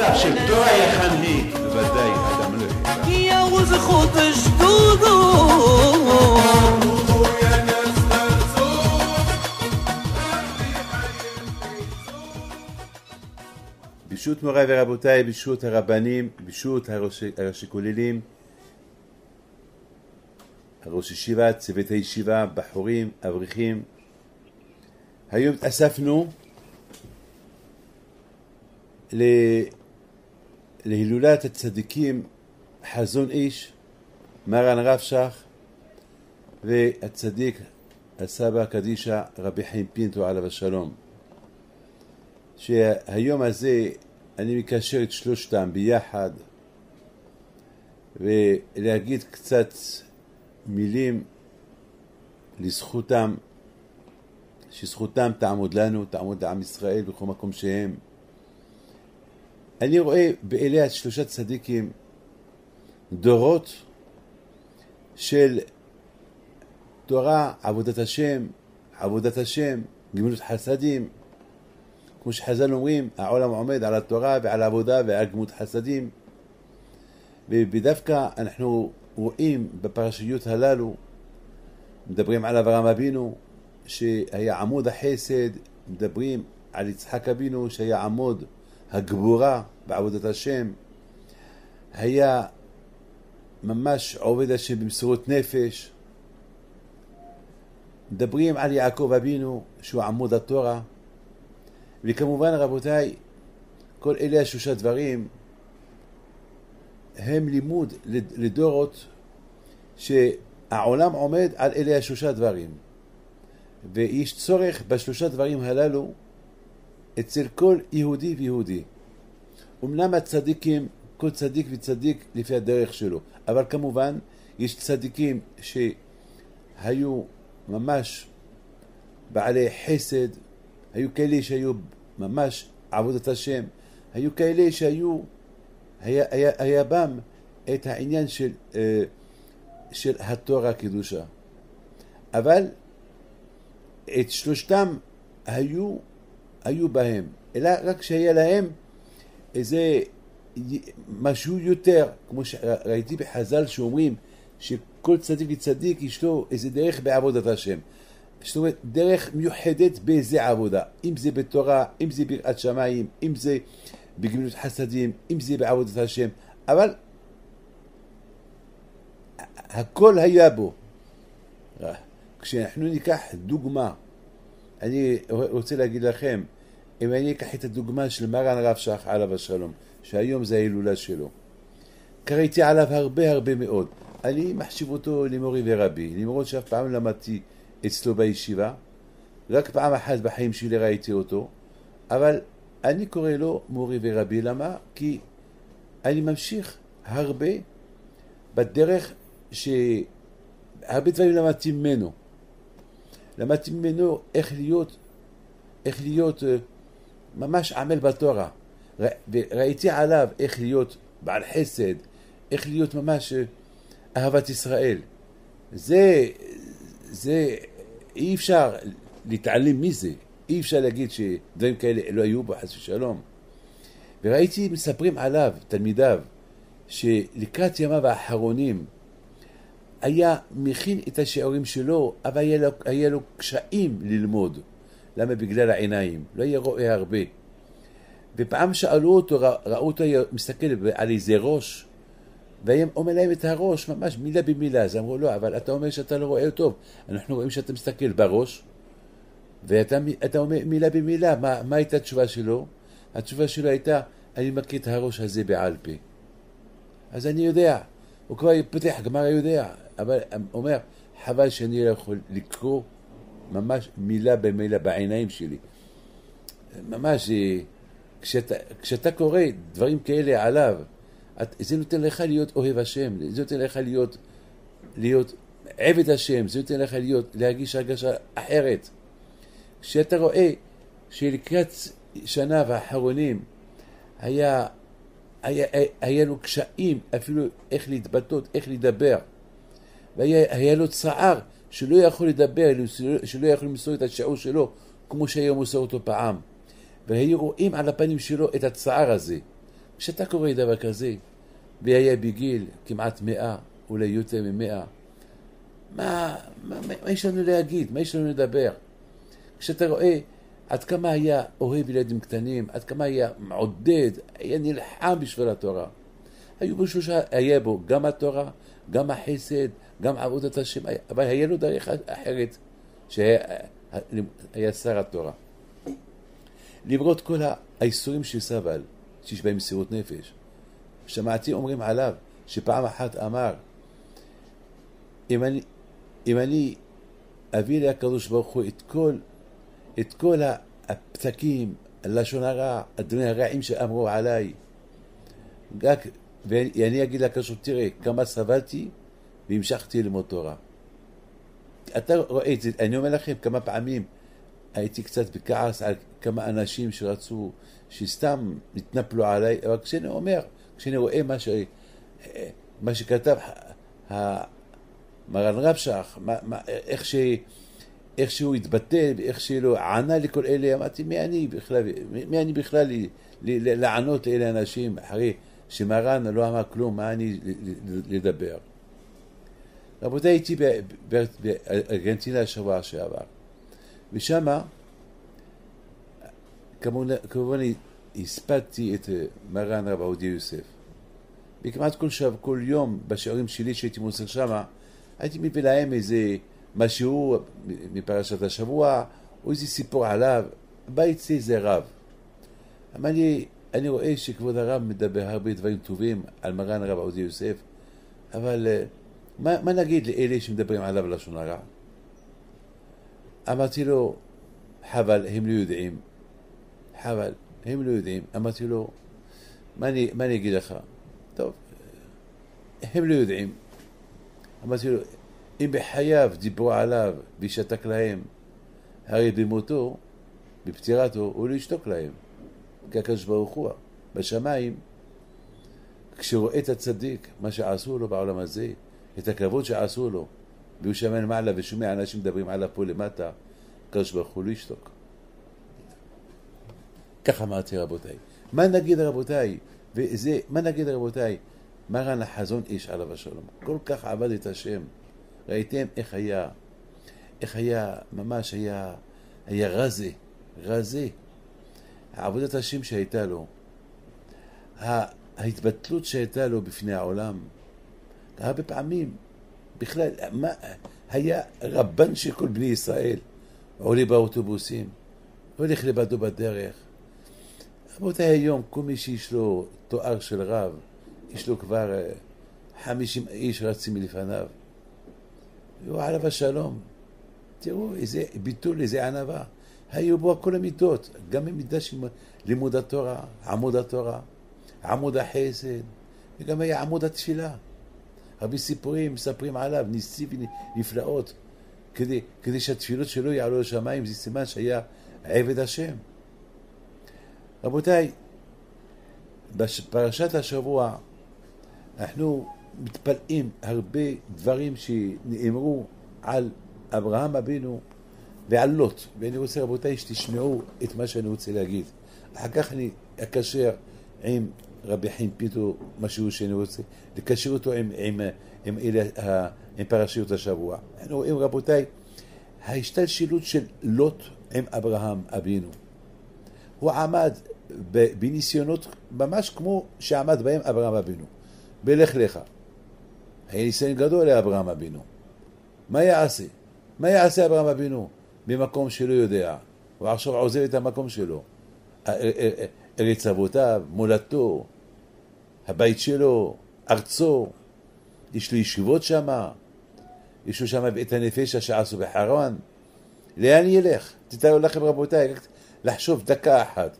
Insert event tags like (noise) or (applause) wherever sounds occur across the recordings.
יבוא למצב של תורה יחני, בוודאי אדם לא יהיה. דודו ברשות מוריי ורבותיי, ברשות הרבנים, ברשות הראש, הראשי כוללים, הראש ישיבה, צוות הישיבה, בחורים, אברכים. היום התאספנו ל- להילולת הצדיקים חזון איש, מרן רב שך והצדיק הסבא קדישא רבי חיים פינטו עליו השלום. שהיום הזה אני מקשר את שלושתם ביחד ולהגיד קצת מילים לזכותם, שזכותם תעמוד לנו, תעמוד לעם ישראל בכל מקום שהם. אני רואה באלה השלושה צדיקים דורות של תורה, עבודת השם, עבודת השם, גמילות חסדים, כמו שחז"ל אומרים, העולם עומד על התורה ועל העבודה ועל גמות חסדים. ודווקא אנחנו רואים בפרשיות הללו, מדברים על אברהם אבינו, שהיה עמוד החסד, מדברים על יצחק אבינו, שהיה עמוד הגבורה בעבודת השם, היה ממש עובד השם במסירות נפש. מדברים על יעקב אבינו, שהוא עמוד התורה, וכמובן רבותיי, כל אלה השלושה דברים הם לימוד לדורות שהעולם עומד על אלה השלושה דברים ויש צורך בשלושה דברים הללו אצל כל יהודי ויהודי. אמנם הצדיקים, כל צדיק וצדיק לפי הדרך שלו, אבל כמובן יש צדיקים שהיו ממש בעלי חסד היו כאלה שהיו ממש עבודת השם, היו כאלה שהיו, היה, היה, היה בם את העניין של, אה, של התורה הקדושה. אבל את שלושתם היו, היו בהם, אלא רק שהיה להם איזה משהו יותר, כמו שראיתי בחז"ל שאומרים שכל צדיק וצדיק יש לו איזה דרך בעבודת השם. זאת אומרת, דרך מיוחדת באיזה עבודה, אם זה בתורה, אם זה ביראת שמיים, אם זה בגמילות חסדים, אם זה בעבודת השם, אבל הכל היה בו. כשאנחנו ניקח דוגמה, אני רוצה להגיד לכם, אם אני אקח את הדוגמה של מרן רב שך עליו השלום, שהיום זה ההילולה שלו, קראתי עליו הרבה הרבה מאוד. אני מחשיב אותו למורי ורבי, למרות שאף פעם למדתי אצלו בישיבה, רק פעם אחת בחיים שלי ראיתי אותו, אבל אני קורא לו מורי ורבי, למה? כי אני ממשיך הרבה בדרך שהרבה דברים למדתי ממנו. למדתי ממנו איך להיות, איך להיות אה, ממש עמל בתורה. וראיתי עליו איך להיות בעל חסד, איך להיות ממש אה, אהבת ישראל. זה, זה אי אפשר להתעלם מזה, אי אפשר להגיד שדברים כאלה לא היו בו חס ושלום. וראיתי מספרים עליו, תלמידיו, שלקראת ימיו האחרונים היה מכין את השיעורים שלו, אבל היה לו, היה לו קשיים ללמוד. למה? בגלל העיניים. לא היה רואה הרבה. ופעם שאלו אותו, ראו אותו מסתכל על איזה ראש, והיה אומר להם את הראש, ממש מילה במילה. אז אמרו, לא, אבל אתה אומר שאתה לא רואה טוב. אנחנו רואים שאתה מסתכל בראש, ואתה אומר מילה במילה. מה, מה הייתה התשובה שלו? התשובה שלו הייתה, אני מכיר את הראש הזה בעל פה. אז אני יודע. הוא כבר פותח, גמר יודע. אבל אומר, חבל שאני לא יכול לקרוא ממש מילה במילה בעיניים שלי. ממש, כשאתה, כשאתה קורא דברים כאלה עליו, את, זה נותן לך להיות אוהב השם, זה נותן לך להיות, להיות עבד השם, זה נותן לך להיות, להרגיש הרגשה אחרת. כשאתה רואה שלקראת שנה והאחרונים היה, היה, היה לו קשיים אפילו איך להתבטאות, איך לדבר, והיה לו צער שלא יכול לדבר, שלא יכול למסור את השיעור שלו כמו שהיה מוסר אותו פעם. והיו רואים על הפנים שלו את הצער הזה. כשאתה קורא דבר כזה, והיה בגיל כמעט מאה, אולי יותר ממאה, מה, מה, מה יש לנו להגיד? מה יש לנו לדבר? כשאתה רואה עד כמה היה אוהב ילדים קטנים, עד כמה היה מעודד, היה נלחם בשביל התורה. היו בו שלושה, היה בו גם התורה, גם החסד, גם עבודת השם, אבל היה לו דרך אחרת, שהיה שר התורה. למרות כל האיסורים שסבל, שיש בהם מסירות נפש. שמעתי אומרים עליו, שפעם אחת אמר, אם אני, אם אני אביא לקדוש ברוך הוא את כל, את כל הפתקים, הלשון הרע, הדברים הרעים שאמרו עליי, רק, ואני אגיד לקדוש תראה כמה סבלתי והמשכתי ללמוד תורה. אתה רואה את זה, אני אומר לכם כמה פעמים הייתי קצת בכעס על כמה אנשים שרצו, שסתם התנפלו עליי, אבל כשאני אומר, כשאני רואה מה, ש... מה שכתב מרן רב שך, מה, מה, איך, ש... איך שהוא התבטא, איך שהוא ענה לכל אלה, אמרתי, מי אני בכלל, מי אני בכלל ל... ל... לענות לאלה אנשים אחרי שמרן לא אמר כלום, מה אני לדבר? רבותיי, הייתי בארגנטינה השבוע שעבר. ושמה, כמובן הספדתי את אה, מרן רב עובדיה יוסף. וכמעט כל, שב, כל יום בשיעורים שלי שהייתי מוסר שמה, הייתי מביא להם איזה משהו מפרשת השבוע, או איזה סיפור עליו. בא אצלי איזה רב. אמר לי, אני רואה שכבוד הרב מדבר הרבה דברים טובים על מרן הרב עובדיה יוסף, אבל אה, מה, מה נגיד לאלה שמדברים עליו לשון הרע? אמרתי לו, חבל, הם לא יודעים. חבל, הם לא יודעים. אמרתי לו, מה אני, מה אני אגיד לך? טוב, הם לא יודעים. אמרתי לו, אם בחייו דיברו עליו וישתק להם, הרי במותו, בפטירתו, הוא לא ישתוק להם. כי הקדוש ברוך הוא, בשמיים, כשהוא רואה את הצדיק, מה שעשו לו בעולם הזה, את הכבוד שעשו לו, והוא שמן מעלה ושומע אנשים מדברים עליו פה למטה, הקדוש ברוך הוא לא ישתוק. כך אמרתי רבותיי. מה נגיד רבותיי? וזה, מה נגיד רבותיי? מרן החזון איש עליו השלום. כל כך עבד את השם. ראיתם איך היה, איך היה, ממש היה, היה רזה, רזה. עבודת השם שהייתה לו, ההתבטלות שהייתה לו בפני העולם, הרבה פעמים בכלל, מה, היה רבן של כל בני ישראל, עולה באוטובוסים, הולך לבדו בדרך. רבותיי, היום כל מי שיש לו תואר של רב, יש לו כבר אה, חמישים איש רצים מלפניו. והוא עליו השלום. תראו איזה ביטול, איזה ענווה. היו בו כל המידות, גם במידה של לימוד התורה, עמוד התורה, עמוד החסד, וגם היה עמוד התפילה. הרבה סיפורים מספרים עליו, ניסים ונפלאות, כדי, כדי שהתפילות שלו יעלו לשמיים, זה סימן שהיה עבד השם. רבותיי, בפרשת השבוע אנחנו מתפלאים הרבה דברים שנאמרו על אברהם אבינו ועל לוט, ואני רוצה רבותיי שתשמעו את מה שאני רוצה להגיד. אחר כך אני אקשר עם רבי חיים פיתו, משהו שאני רוצה, לקשר אותו עם, עם, עם, עם, עם פרשיות השבוע. אנחנו רואים, רבותיי, ההשתלשלות של לוט עם אברהם אבינו. הוא עמד בניסיונות ממש כמו שעמד בהם אברהם אבינו. בלך לך. היה ניסיון גדול לאברהם אבינו. מה יעשה? מה יעשה אברהם אבינו במקום שלא יודע? הוא עכשיו עוזב את המקום שלו. ארץ אבותיו, מולדתו, הבית שלו, ארצו, יש לו ישיבות שם, יש לו שם את הנפש שעשו בחרון. לאן ילך? תתארו לכם רבותיי, לחשוב דקה אחת.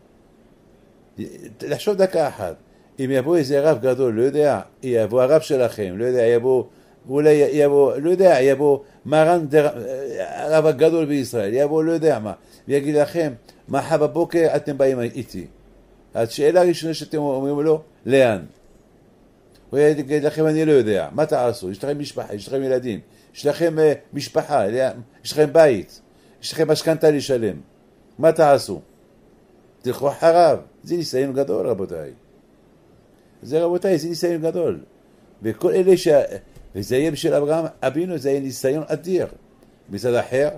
לחשוב דקה אחת. אם יבוא איזה רב גדול, לא יודע, יבוא הרב שלכם, לא יודע, יבוא, אולי יבוא, לא יודע, יבוא מרן, הרב הגדול בישראל, יבוא לא יודע מה, ויגיד לכם, מחר בבוקר אתם באים איתי. השאלה הראשונה שאתם אומרים לו, לאן? הוא יגיד לכם, אני לא יודע, מה תעשו? יש לכם משפחה, יש לכם ילדים, יש לכם אה, משפחה, יש לכם בית, יש לכם משכנתה לשלם, מה תעשו? תלכו אחריו, זה ניסיון גדול רבותיי. זה רבותיי, זה ניסיון גדול. וכל אלה ש... וזה יהיה בשביל אברהם אבינו, זה היה ניסיון אדיר. מצד אחר,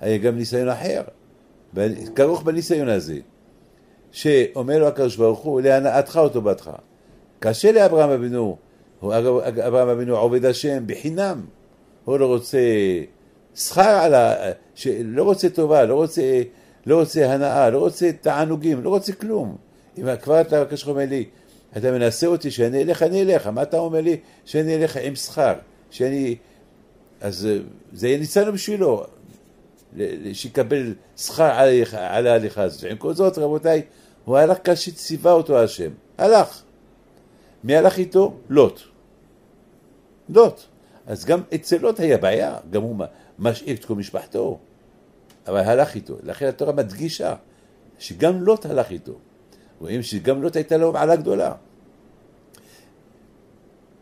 היה גם ניסיון אחר, כרוך בניסיון הזה, שאומר לו הקדוש ברוך הוא, להנאתך וטובתך. קשה לאברהם אבינו, אברהם אבינו עובד השם בחינם, הוא לא רוצה שכר על ה... לא רוצה טובה, לא רוצה, לא רוצה הנאה, לא רוצה תענוגים, לא רוצה כלום. אם כבר אתה הקדוש אומר לי, אתה מנסה אותי שאני אלך, אני אלך, מה אתה אומר לי שאני אלך עם שכר, שאני... אז אה, זה יהיה ניסיון בשבילו, שיקבל שכר על ההליכה הזאת. עם כל זאת, רבותיי, הוא הלך כשציווה אותו השם. הלך. מי הלך איתו? לוט. לוט. אז גם אצל לוט היה בעיה, גם הוא משאיר את כל משפחתו, אבל הלך איתו. לכן התורה מדגישה שגם לוט הלך איתו. רואים שגם לוט הייתה לו מעלה גדולה.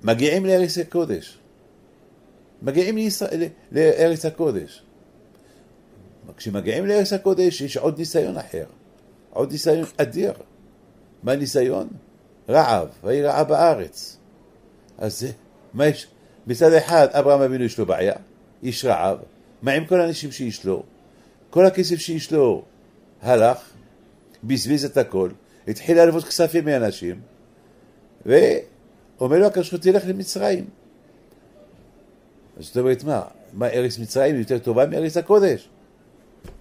מגיעים לארץ הקודש. מגיעים לישראל, לארץ הקודש. כשמגיעים לארץ הקודש יש עוד ניסיון אחר, עוד ניסיון אדיר. מה הניסיון? רעב, ויהי רעב בארץ. אז מה יש? מצד אחד אברהם אבינו יש לו בעיה, יש רעב, מה עם כל האנשים שיש לו? כל הכסף שיש לו הלך, בזבז את הכל, התחיל להלוות כספים מאנשים, ואומר לו הקדוש תלך למצרים. זאת אומרת מה, מה ארץ מצרים יותר טובה מארץ הקודש?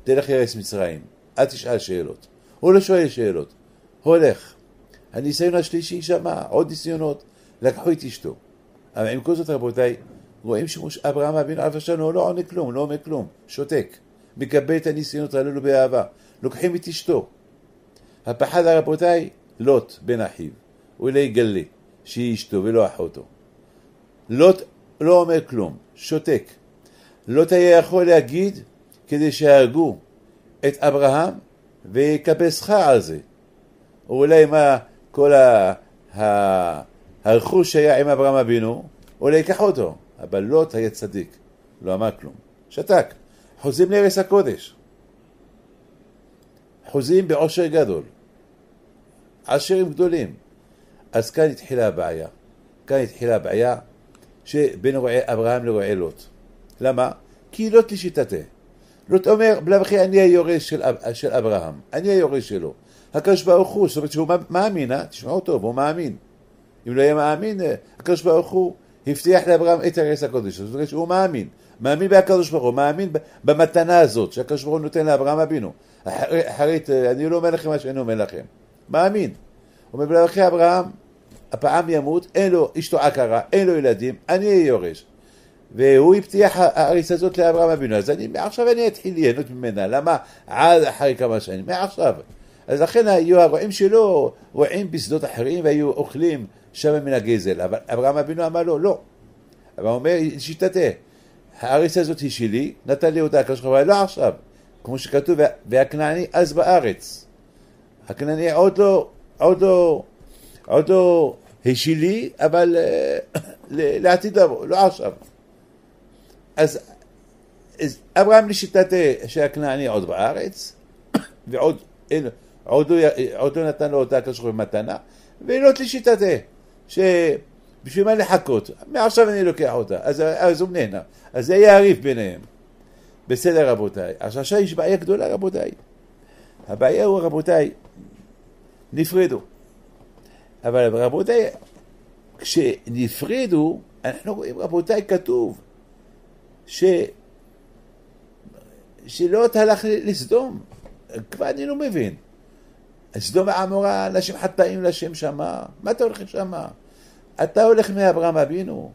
תלך לארץ מצרים, אל תשאל שאלות. הוא לא שואל שאלות, הולך. הניסיון השלישי שמע, עוד ניסיונות, לקחו את אשתו. אבל עם כל זאת רבותיי, רואים שאברהם אבינו אלף השנה הוא לא עונה כלום, לא אומר כלום, שותק. מקבל את הניסיונות הללו באהבה. לוקחים את אשתו. הפחד רבותיי, לוט בן אחיו, הוא לא יגלה שהיא אשתו ולא אחותו. לוט לא אומר כלום, שותק. לוט היה יכול להגיד כדי שיהרגו את אברהם ויקבל שכר על זה. או אולי מה כל ה... ה... הרכוש שהיה עם אברהם אבינו, אולי ייקח אותו. אבל לוט היה צדיק, לא אמר כלום. שתק. חוזים לארץ הקודש. חוזים בעושר גדול. עשירים גדולים. אז כאן התחילה הבעיה. כאן התחילה הבעיה שבין רועי אברהם לרועי לוט. למה? כי לוט לשיטתה. לוט אומר, בלאו הכי אני היורש של, של אברהם, אני היורש שלו. הקדוש ברוך הוא, זאת אומרת שהוא מאמין, אה? תשמעו טוב, הוא מאמין. אם לא היה מאמין, אה, הקדוש ברוך הוא הבטיח לאברהם את ארץ הקודש, זאת אומרת שהוא מאמין. מאמין בהקדוש ברוך הוא, מאמין במתנה הזאת שהקדוש ברוך הוא נותן לאברהם אבינו. אחרית, אני לא אומר לכם מה שאני אומר לכם. מאמין. הוא אומר, הכי אברהם, הפעם ימות, אין לו אשתו עקרה, אין לו ילדים, אני אהיה יורש. והוא הבטיח הארץ הזאת לאברהם אבינו, אז אני, מעכשיו אני אתחיל ליהנות ממנה, למה עד אחרי כמה שנים, מעכשיו. אז לכן היו הרועים שלו רועים בשדות אחרים והיו אוכלים שם מן הגזל, אבל אברהם אבינו אמר לו, לא. אבל הוא אומר, לשיטתה, הארץ הזאת היא שלי, נתן לי אותה הקדוש ברוך הוא, לא עכשיו, כמו שכתוב, והכנעני אז בארץ. הכנעני עוד לא, עוד לא, עוד לא השלי, אבל אה, (coughs) לעתיד לבוא, לא עכשיו. אז אברהם לשיטת שהכנעני עוד בארץ, (coughs) ועוד אין, עוד, לא, עוד לא נתן לו אותה הקדוש ברוך הוא במתנה, ולא לשיטתה, שבשביל מה לחכות? מעכשיו אני לוקח אותה, אז, אז הוא נהנה. אז זה יהיה הריב ביניהם. בסדר רבותיי. עכשיו יש בעיה גדולה רבותיי. הבעיה הוא רבותיי, נפרדו. אבל רבותיי, כשנפרדו, אנחנו רואים רבותיי כתוב ש... שלא הלך לסדום. כבר אני לא מבין. סדום ועמורה, אנשים חטאים לשם שמה, מה אתה הולך שמה? אתה הולך מאברהם אבינו,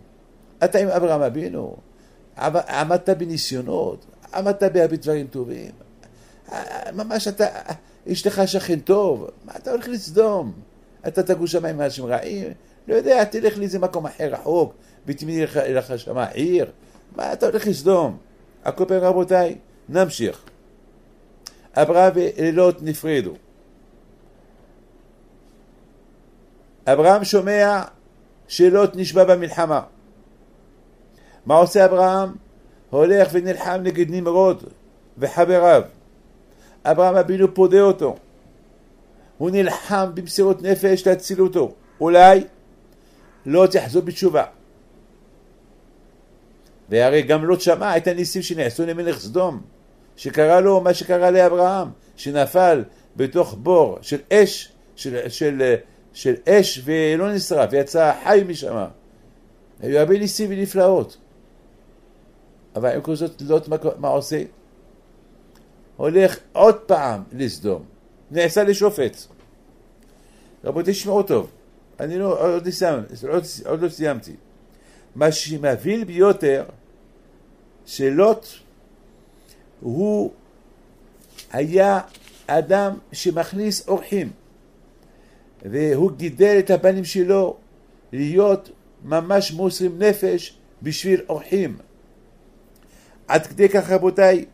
אתה עם אברהם אבינו, עמדת בניסיונות, עמדת בהרבה דברים טובים, ממש אתה, יש לך שכן טוב, מה אתה הולך לסדום? אתה תגור שם עם אנשים רעים? לא יודע, תלך לאיזה מקום אחר רחוק, ותמיד לך שם עיר, מה אתה הולך לסדום? פנים רבותיי, נמשיך. אברהם ולוט נפרדו. אברהם שומע שלוט נשבע במלחמה. מה עושה אברהם? הולך ונלחם נגד נמרוד וחבריו. אברהם אבינו פודה אותו. הוא נלחם במסירות נפש להציל אותו. אולי לוט יחזור בתשובה. והרי גם לוט שמע את הניסים שנעשו למלך סדום, שקרה לו מה שקרה לאברהם, שנפל בתוך בור של אש, של, של, של אש ולא נשרף, ויצא חי משם. היו הרבה ניסים ונפלאות. אבל עם כל זאת לוט מה, מה עושה? הולך עוד פעם לסדום, נעשה לשופט. רבותי, תשמעו טוב, אני לא, עוד, סיימ, עוד, עוד לא סיימתי. מה שמבין ביותר, שלוט הוא היה אדם שמכניס אורחים, והוא גידל את הבנים שלו להיות ממש מוסרים נפש בשביל אורחים. עד כדי כך רבותיי,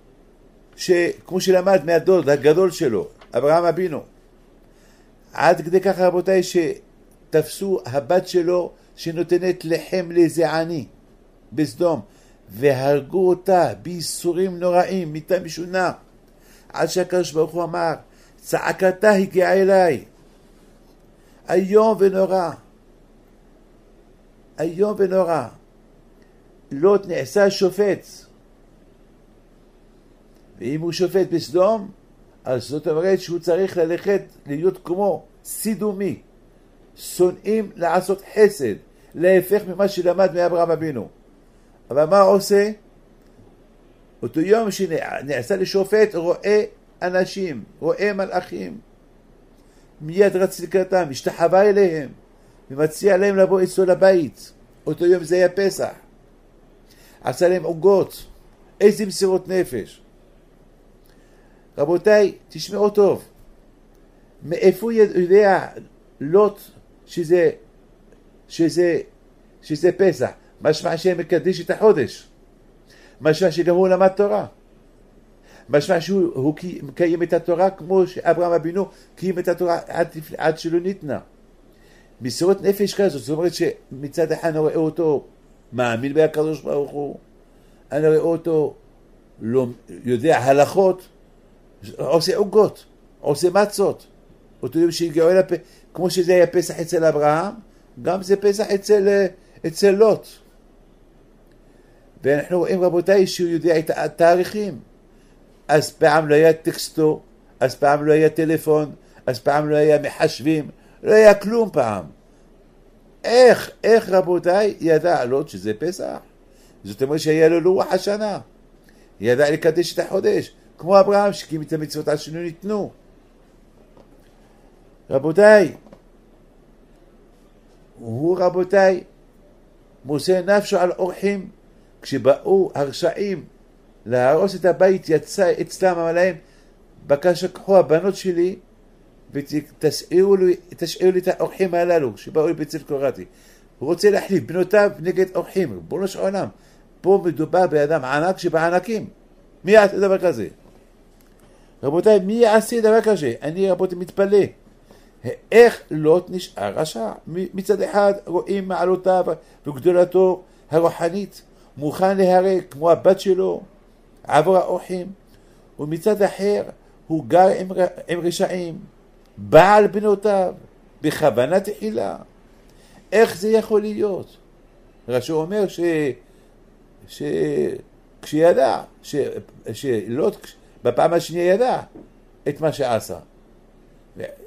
שכמו שלמד מהדוד הגדול שלו, אברהם אבינו, עד כדי כך רבותיי שתפסו הבת שלו שנותנת לחם לאיזה עני בסדום והרגו אותה בייסורים נוראים, מיתה משונה עד שהקדוש ברוך הוא אמר צעקתה הגיעה אליי איום ונורא איום ונורא לוט נעשה שופט ואם הוא שופט בסדום אז זאת אומרת שהוא צריך ללכת להיות כמו סידומי שונאים לעשות חסד, להפך ממה שלמד מאברהם אבינו. אבל מה עושה? אותו יום שנעשה לשופט רואה אנשים, רואה מלאכים. מיד רץ לקראתם, השתחווה אליהם, ומציע להם לבוא אצלו לבית. אותו יום זה היה פסח. עשה להם עוגות, איזה מסירות נפש. רבותיי, תשמעו טוב, מאיפה יודע לוט שזה, שזה, שזה פסח. משמע שהם מקדש את החודש. משמע שגם הוא למד תורה. משמע שהוא מקיים את התורה כמו שאברהם אבינו קיים את התורה עד, עד שלא ניתנה. מסירות נפש כזאת, זאת אומרת שמצד אחד אני רואה אותו מאמין בהקדוש ברוך הוא, אני רואה אותו לא, יודע הלכות, עושה עוגות, עושה מצות. אותו יום שהגיעו אל הפה, כמו שזה היה פסח אצל אברהם, גם זה פסח אצל, אצל לוט. ואנחנו רואים רבותיי שהוא יודע את התאריכים. אז פעם לא היה טקסטו, אז פעם לא היה טלפון, אז פעם לא היה מחשבים, לא היה כלום פעם. איך, איך רבותיי ידע לוט שזה פסח? זאת אומרת שהיה לו לוח השנה. ידע לקדש את החודש, כמו אברהם שקים את המצוות עד שלא ניתנו. רבותיי, הוא רבותיי מוסר נפשו על אורחים כשבאו הרשעים להרוס את הבית יצא אצלם אמר להם בבקשה קחו הבנות שלי ותשאירו לי, לי את האורחים הללו שבאו לבית ספר קוראטי הוא רוצה להחליף בנותיו נגד אורחים ריבונו של עולם פה מדובר באדם ענק שבענקים מי יעשה דבר כזה? רבותיי מי יעשה דבר כזה? אני רבותיי מתפלא איך לוט נשאר רשע? מצד אחד רואים מעלותיו וגדולתו הרוחנית, מוכן להרג כמו הבת שלו עבור האורחים, ומצד אחר הוא גר עם, עם רשעים, בעל בנותיו, בכוונה תחילה. איך זה יכול להיות? רש"י אומר ש... ש... כשידע, ש... שלוט בפעם השנייה ידע את מה שעשה.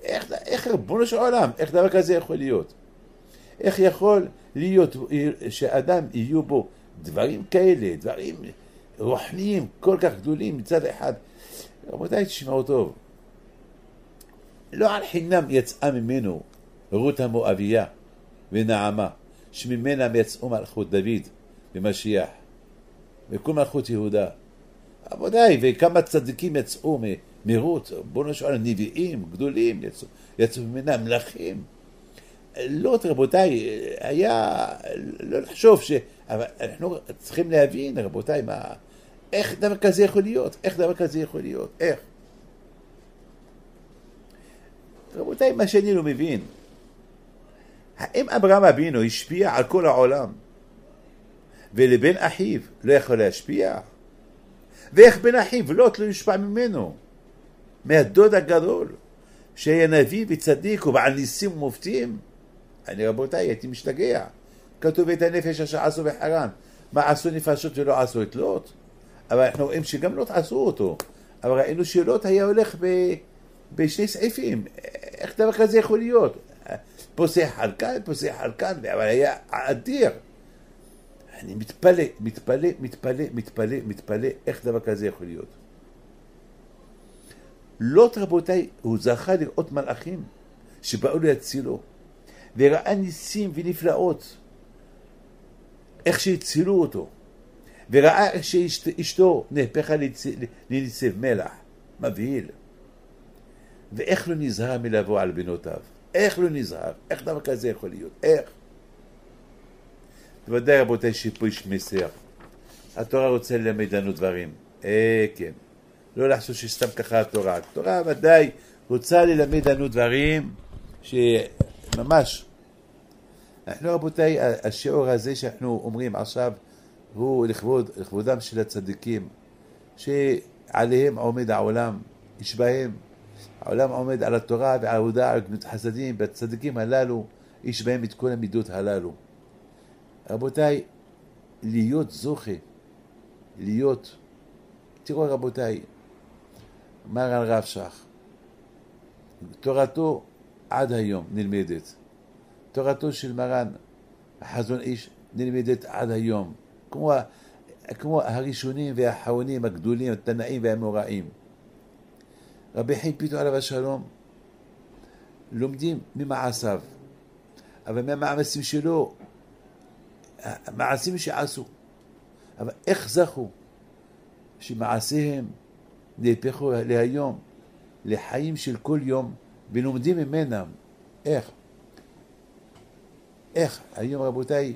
איך, איך ריבונו של עולם, איך דבר כזה יכול להיות? איך יכול להיות שאדם יהיו בו דברים כאלה, דברים רוחניים כל כך גדולים מצד אחד? רבותיי, תשמעו טוב. לא על חינם יצאה ממנו רות המואביה ונעמה, שממנה יצאו מלכות דוד ומשיח וכל מלכות יהודה. רבותיי, וכמה צדיקים יצאו מרות, בואו נשאל, נביאים גדולים יצאו, יצאו ממנה מלכים. לוט, רבותיי, היה, לא לחשוב ש... אבל אנחנו צריכים להבין, רבותיי, מה... איך דבר כזה יכול להיות? איך דבר כזה יכול להיות? איך? רבותיי, מה שאני לא מבין, האם אברהם אבינו השפיע על כל העולם, ולבן אחיו לא יכול להשפיע? ואיך בן אחיו לוט לא יושפע ממנו? מהדוד הגדול, שהיה נביא וצדיק ובעל ניסים ומופתים? אני רבותיי, הייתי משתגע. כתוב את הנפש אשר עשו בחרן. מה עשו נפשות ולא עשו את לוט? אבל אנחנו רואים שגם לוט עשו אותו. אבל ראינו שלוט היה הולך ב... בשני סעיפים. איך דבר כזה יכול להיות? פוסח על כאן, פוסח על כאן, אבל היה אדיר. אני מתפלא, מתפלא, מתפלא, מתפלא, מתפלא, איך דבר כזה יכול להיות. לוט רבותיי, הוא זכה לראות מלאכים שבאו להצילו, וראה ניסים ונפלאות, איך שהצילו אותו, וראה איך שאשתו נהפכה לניצב מלח, מבהיל, ואיך לא נזהר מלבוא על בנותיו, איך לא נזהר, איך דבר כזה יכול להיות, איך? בוודאי רבותיי שפה מסר, התורה רוצה ללמד לנו דברים, אה כן. לא לחשוב שסתם ככה התורה. התורה ודאי רוצה ללמד לנו דברים שממש. אנחנו רבותיי, השיעור הזה שאנחנו אומרים עכשיו הוא לכבוד, לכבודם של הצדיקים, שעליהם עומד העולם, יש בהם. העולם עומד על התורה והעבודה על גנות חסדים, והצדיקים הללו, יש בהם את כל המידות הללו. רבותיי, להיות זוכה, להיות, תראו רבותיי, מרן רב שך. תורתו עד היום נלמדת. תורתו של מרן החזון איש נלמדת עד היום. כמו, כמו הראשונים והאחרונים הגדולים, התנאים והאמוראים. רבי חיים פיתו עליו השלום לומדים ממעשיו, אבל מהמעשים שלו, המעשים שעשו. אבל איך זכו שמעשיהם נהפכו להיום לחיים של כל יום ולומדים ממנם. איך? איך? היום רבותיי,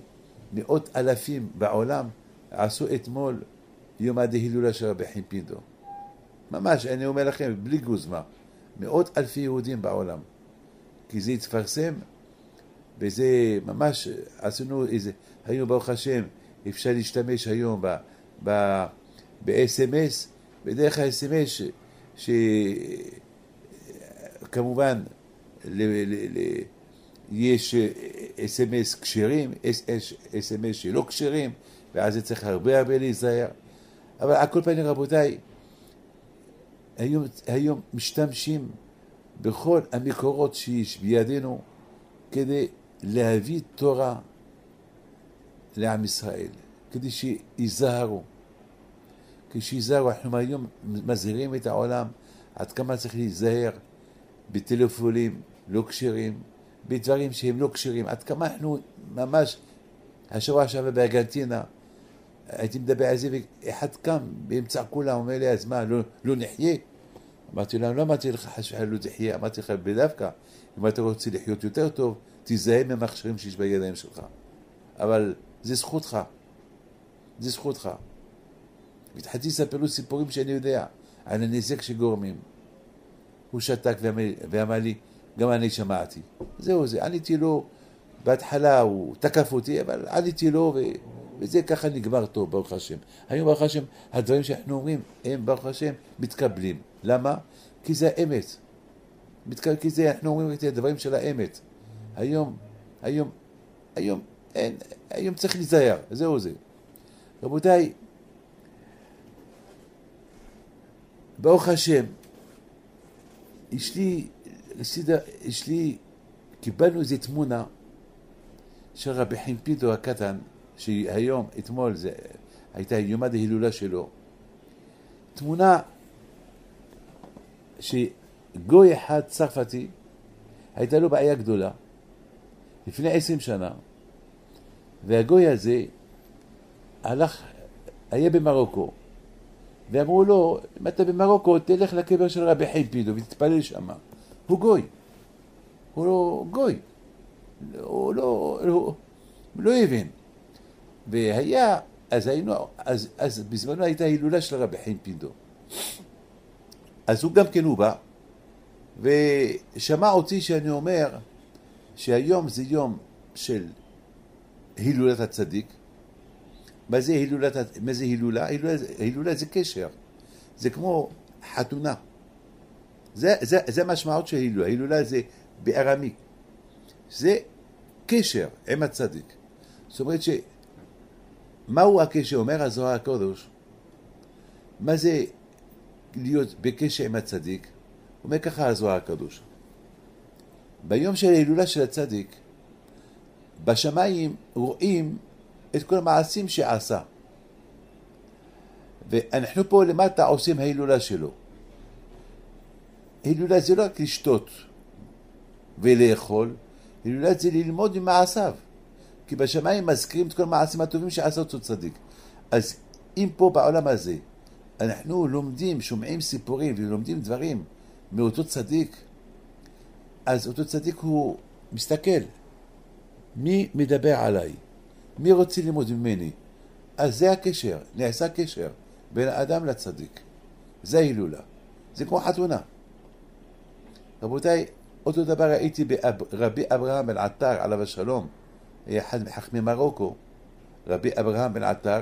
מאות אלפים בעולם עשו אתמול יום הדהילולה של רבי חימפידו. ממש, אני אומר לכם, בלי גוזמה. מאות אלפי יהודים בעולם. כי זה התפרסם, וזה ממש, עשינו איזה, היום ברוך השם, אפשר להשתמש היום ב-SMS, בדרך ה-SMS, שכמובן יש אס.אם.אס כשרים, אס.אם.אס שלא כשרים, ואז זה צריך הרבה הרבה להיזהר. אבל על כל פנים, רבותיי, היום, היום משתמשים בכל המקורות שיש בידינו כדי להביא תורה לעם ישראל, כדי שייזהרו. כשיזהרו, אנחנו היום מזהירים את העולם עד כמה צריך להיזהר בטלפונים לא כשרים, בדברים שהם לא כשרים, עד כמה אנחנו ממש, השבוע שעבר בארגנטינה, הייתי מדבר על זה, ואחד קם באמצע כולם, אומר לי, אז מה, לא, לא נחיה? אמרתי להם, לא אמרתי לך חס וחלילה לא תחיה, אמרתי לך בדווקא, אם אתה רוצה לחיות יותר טוב, תיזהר מהמכשירים שיש בידיים שלך. אבל זה זכותך, זה זכותך. והתחלתי לספר לו סיפורים שאני יודע על הנזק שגורמים. הוא שתק ואמר לי, גם אני שמעתי. זהו זה, עניתי לו, בהתחלה הוא תקף אותי, אבל עניתי לו, ו... וזה ככה נגמר טוב, ברוך השם. היום, ברוך השם, הדברים שאנחנו אומרים, הם, ברוך השם, מתקבלים. למה? כי זה האמת. מתקבל, כי זה, אנחנו אומרים את הדברים של האמת. היום, היום, היום, אין, היום צריך להיזהר, זהו זה. רבותיי, ברוך השם, יש לי, יש לי, קיבלנו איזו תמונה של רבי חמפידו הקטן, שהיום, אתמול, זה הייתה יום ההילולה שלו. תמונה שגוי אחד צרפתי, הייתה לו בעיה גדולה, לפני עשרים שנה, והגוי הזה הלך, היה במרוקו, ואמרו לו, אם אתה במרוקו, תלך לקבר של רבי חיפידו ותתפלל שם. הוא גוי. הוא לא גוי. הוא לא, הוא לא הבין. והיה, אז היינו, אז, אז בזמנו הייתה הילולה של רבי חיפידו. אז הוא גם כן הוא בא, ושמע אותי שאני אומר שהיום זה יום של הילולת הצדיק. מה זה הילולת, מה זה הילולה? הילולה, הילולה זה קשר. זה כמו חתונה. זה, זה, זה המשמעות של הילולה. הילולה זה בארמי. זה קשר עם הצדיק. זאת אומרת ש... מהו הקשר? אומר הזוהר הקודש. מה זה להיות בקשר עם הצדיק? אומר ככה הזוהר הקדוש. ביום של ההילולה של הצדיק, בשמיים רואים את כל המעשים שעשה. ואנחנו פה למטה עושים ההילולה שלו. הילולה זה לא רק לשתות ולאכול, הילולה זה ללמוד ממעשיו. כי בשמיים מזכירים את כל המעשים הטובים שעשה אותו צדיק. אז אם פה בעולם הזה אנחנו לומדים, שומעים סיפורים ולומדים דברים מאותו צדיק, אז אותו צדיק הוא מסתכל, מי מדבר עליי? מי רוצה ללמוד ממני? אז זה הקשר, נעשה קשר בין האדם לצדיק. זה ההילולה. זה כמו חתונה. רבותיי, אותו דבר ראיתי ברבי אברהם בן עטר, עליו השלום, אחד מחכמי מרוקו, רבי אברהם בן עטר,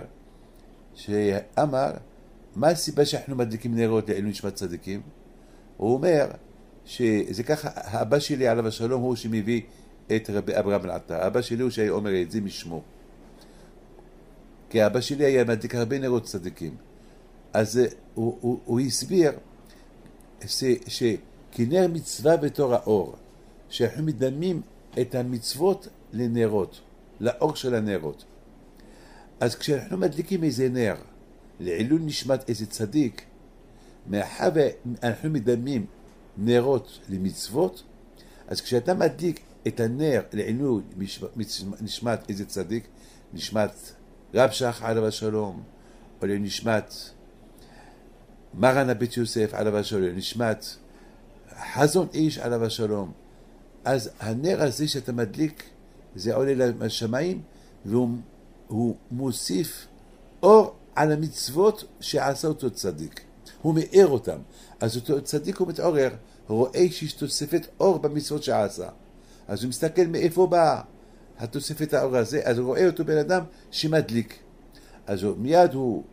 שאמר, מה הסיבה שאנחנו מדליקים נרות לעילוי נשמת צדיקים? הוא אומר שזה ככה, האבא שלי עליו השלום הוא שמביא את רבי אברהם בן עטר. אבא שלי הוא שהיה אומר את זה משמו. כי אבא שלי היה מדליק הרבה נרות צדיקים. אז הוא, הוא, הוא הסביר ש, שכנר מצווה בתור האור, שאנחנו מדמים את המצוות לנרות, לאור של הנרות. אז כשאנחנו מדליקים איזה נר לעילוי נשמת איזה צדיק, מאחר ואנחנו מדמים נרות למצוות, אז כשאתה מדליק את הנר לעילוי נשמת איזה צדיק, נשמת רב שח עליו השלום, או לנשמת מרן הבית יוסף עליו השלום, נשמת חזון איש עליו השלום, אז הנר הזה שאתה מדליק, זה עולה לשמיים, והוא מוסיף אור על המצוות שעשה אותו צדיק. הוא מאר אותם. אז אותו צדיק הוא מתעורר, רואה שיש תוספת אור במצוות שעשה. אז הוא מסתכל מאיפה באה התוספת האור הזה, אז הוא רואה אותו בן אדם שמדליק. אז הוא, מיד הוא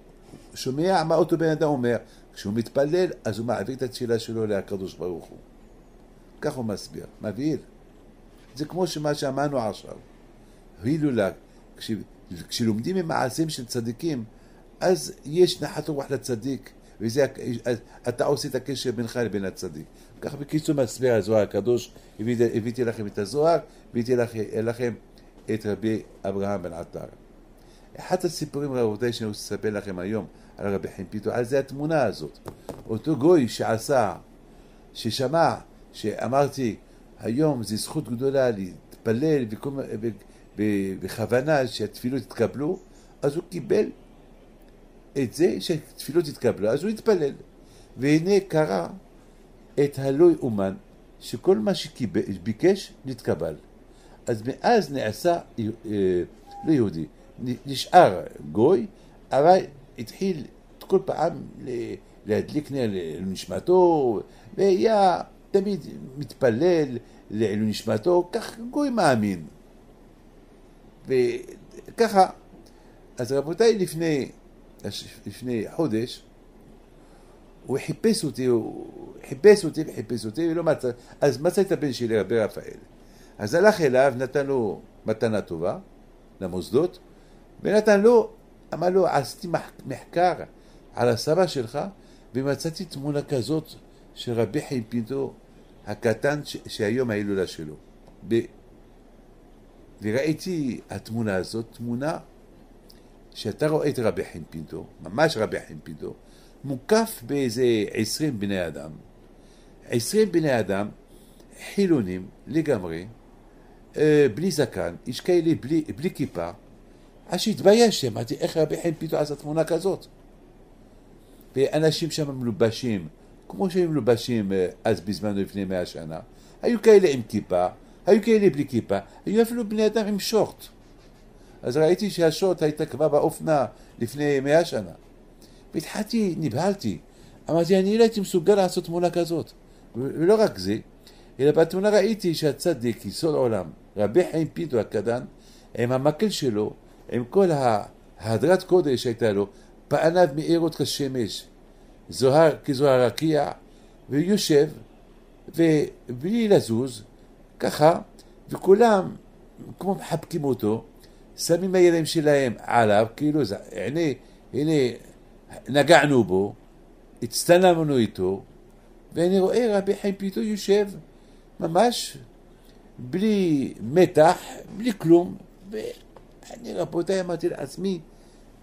שומע מה אותו בן אדם אומר. כשהוא מתפלל, אז הוא מעביר את התפילה שלו לקדוש ברוך הוא. כך הוא מסביר, מבהיר. זה כמו שמה שאמרנו עכשיו. הילולה, כש, כשלומדים ממעשים של צדיקים, אז יש נחת רוח לצדיק, וזה, אתה עושה את הקשר בינך לבין הצדיק. ככה בקיצור מסביר הזוהר הקדוש, הבאתי לכם את הזוהר, הבאתי לכם את רבי אברהם בן עטר. אחד הסיפורים רבותיי שאני רוצה לספר לכם היום על רבי חיים פיתו, על זה התמונה הזאת. אותו גוי שעשה, ששמע, שאמרתי, היום זו זכות גדולה להתפלל בכוונה שהתפילות יתקבלו, אז הוא קיבל את זה שהתפילות יתקבלו, אז הוא התפלל. והנה קרה את הלא יאומן, שכל מה שביקש נתקבל. אז מאז נעשה אה, לא יהודי, נשאר גוי, אבל התחיל כל פעם להדליק נר לנשמתו, והיה תמיד מתפלל לעילוי נשמתו, כך גוי מאמין. וככה, אז רבותיי, לפני, לפני חודש, הוא חיפש אותי, הוא חיפש אותי וחיפש אותי ולא מצא, אז מצא את הבן שלי, רבי רפאל. אז הלך אליו, נתן לו מתנה טובה למוסדות, ונתן לו, אמר לו, עשיתי מחקר על הסבא שלך, ומצאתי תמונה כזאת של רבי חיים פינטו הקטן שהיום ההילולה שלו. ב... וראיתי התמונה הזאת, תמונה שאתה רואה את רבי חיים פינטו, ממש רבי חיים פינטו, מוקף באיזה עשרים בני אדם. עשרים בני אדם חילונים לגמרי, אה, בלי זקן, איש כאלה בלי, בלי כיפה, אז שהתביישתי, אמרתי, איך רבי חיים פתאום עשה תמונה כזאת? ואנשים שם מלובשים, כמו שהיו מלובשים אה, אז בזמן לפני מאה שנה, היו כאלה עם כיפה, היו כאלה בלי כיפה, היו אפילו בני אדם עם שורט. אז ראיתי שהשורט הייתה כבר באופנה לפני מאה שנה. והתחלתי, נבהלתי. אמרתי, אני לא הייתי מסוגל לעשות תמונה כזאת. ולא רק זה, אלא בתמונה ראיתי שהצדיק, יסוד עולם, רבי חיים פיתו הקדן, עם המקל שלו, עם כל ההדרת קודש שהייתה לו, פניו מאירות כשמש, זוהר כזוהר רקיע, ויושב, ובלי לזוז, ככה, וכולם, כמו מחבקים אותו, שמים הידיים שלהם עליו, כאילו, הנה, הנה, נגענו בו, הצטנמנו איתו, ואני רואה רבי חיים פיתו יושב ממש בלי מתח, בלי כלום, ואני רבותיי אמרתי לעצמי,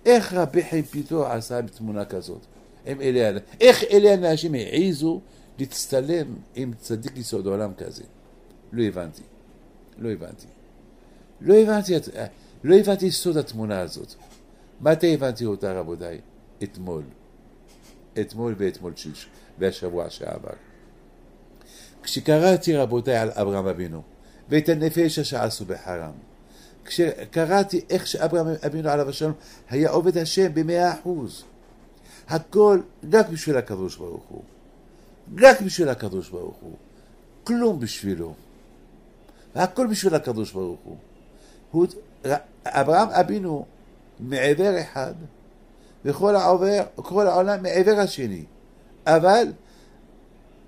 איך רבי חיים פיתו עשה בתמונה כזאת? הם אלה, איך אלה האנשים העיזו להצטלם עם צדיק יסוד עולם כזה? לא הבנתי, לא הבנתי. לא הבנתי, לא הבנתי סוד התמונה הזאת. מתי הבנתי אותה רבותיי? אתמול. אתמול ואתמול שלש, והשבוע שעבר. כשקראתי רבותיי על אברהם אבינו ואת הנפש שעשו בחרם, כשקראתי איך שאברהם אבינו עליו השלום היה עובד השם במאה אחוז, הכל רק בשביל הקדוש ברוך הוא, רק בשביל הקדוש ברוך הוא, כלום בשבילו, הכל בשביל הקדוש ברוך הוא. הוא אברהם אבינו מעבר אחד וכל העובר, כל העולם מעבר השני. אבל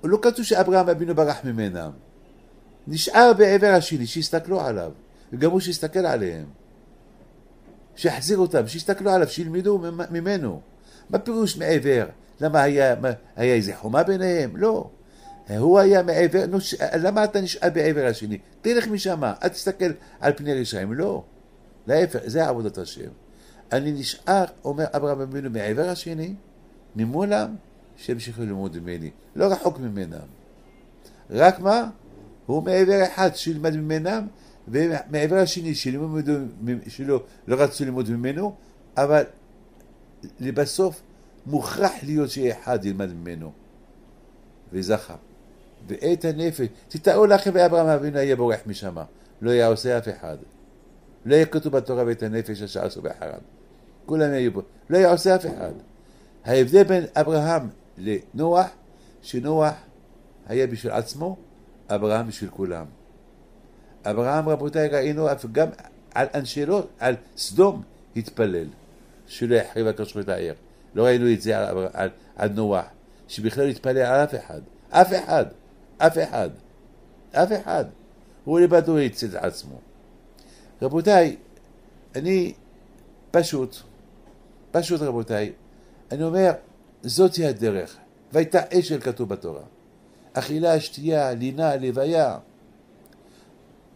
לא כתוב שאברהם אבינו ברח ממנם. נשאר בעבר השני, שיסתכלו עליו. וגם הוא שיסתכל עליהם. שיחזיר אותם, שיסתכלו עליו, שילמדו ממנו. מה פירוש מעבר? למה היה, מה, היה איזה חומה ביניהם? לא. הוא היה מעבר, נו, למה אתה נשאר בעבר השני? תלך משם, אל תסתכל על פני רשעים. לא. להפך, זה עבודת השם. אני נשאר, אומר אברהם אבינו, מעבר השני, ממולם, שימשיכו ללמוד ממני. לא רחוק ממנם. רק מה? הוא מעבר אחד שילמד ממנם, ומעבר השני שלימדו, שלא לא רצו ללמוד ממנו, אבל לבסוף מוכרח להיות שאחד ילמד ממנו. וזכה. ואת הנפש, תתארו לכם ואברהם אבינו היה בורח משם, לא היה עושה אף אחד. לא היה כתוב בתורה ואת הנפש אשר עשו באחריו. כולם היו פה. לא היה עושה אף אחד. ההבדל בין אברהם לנוח, שנוח היה בשביל עצמו, אברהם בשביל כולם. אברהם, רבותיי, ראינו גם על אנשי לוט, על סדום, התפלל, שלא יחריב הקשרו את העיר. לא ראינו את זה על, על, על נוח, שבכלל התפלל על אף אחד. אף אחד. אף אחד. אף אחד. הוא לבדו הציל את עצמו. רבותיי, אני פשוט, פשוט רבותיי, אני אומר, זאתי הדרך. והייתה אשל כתוב בתורה. אכילה, שתייה, לינה, לוויה.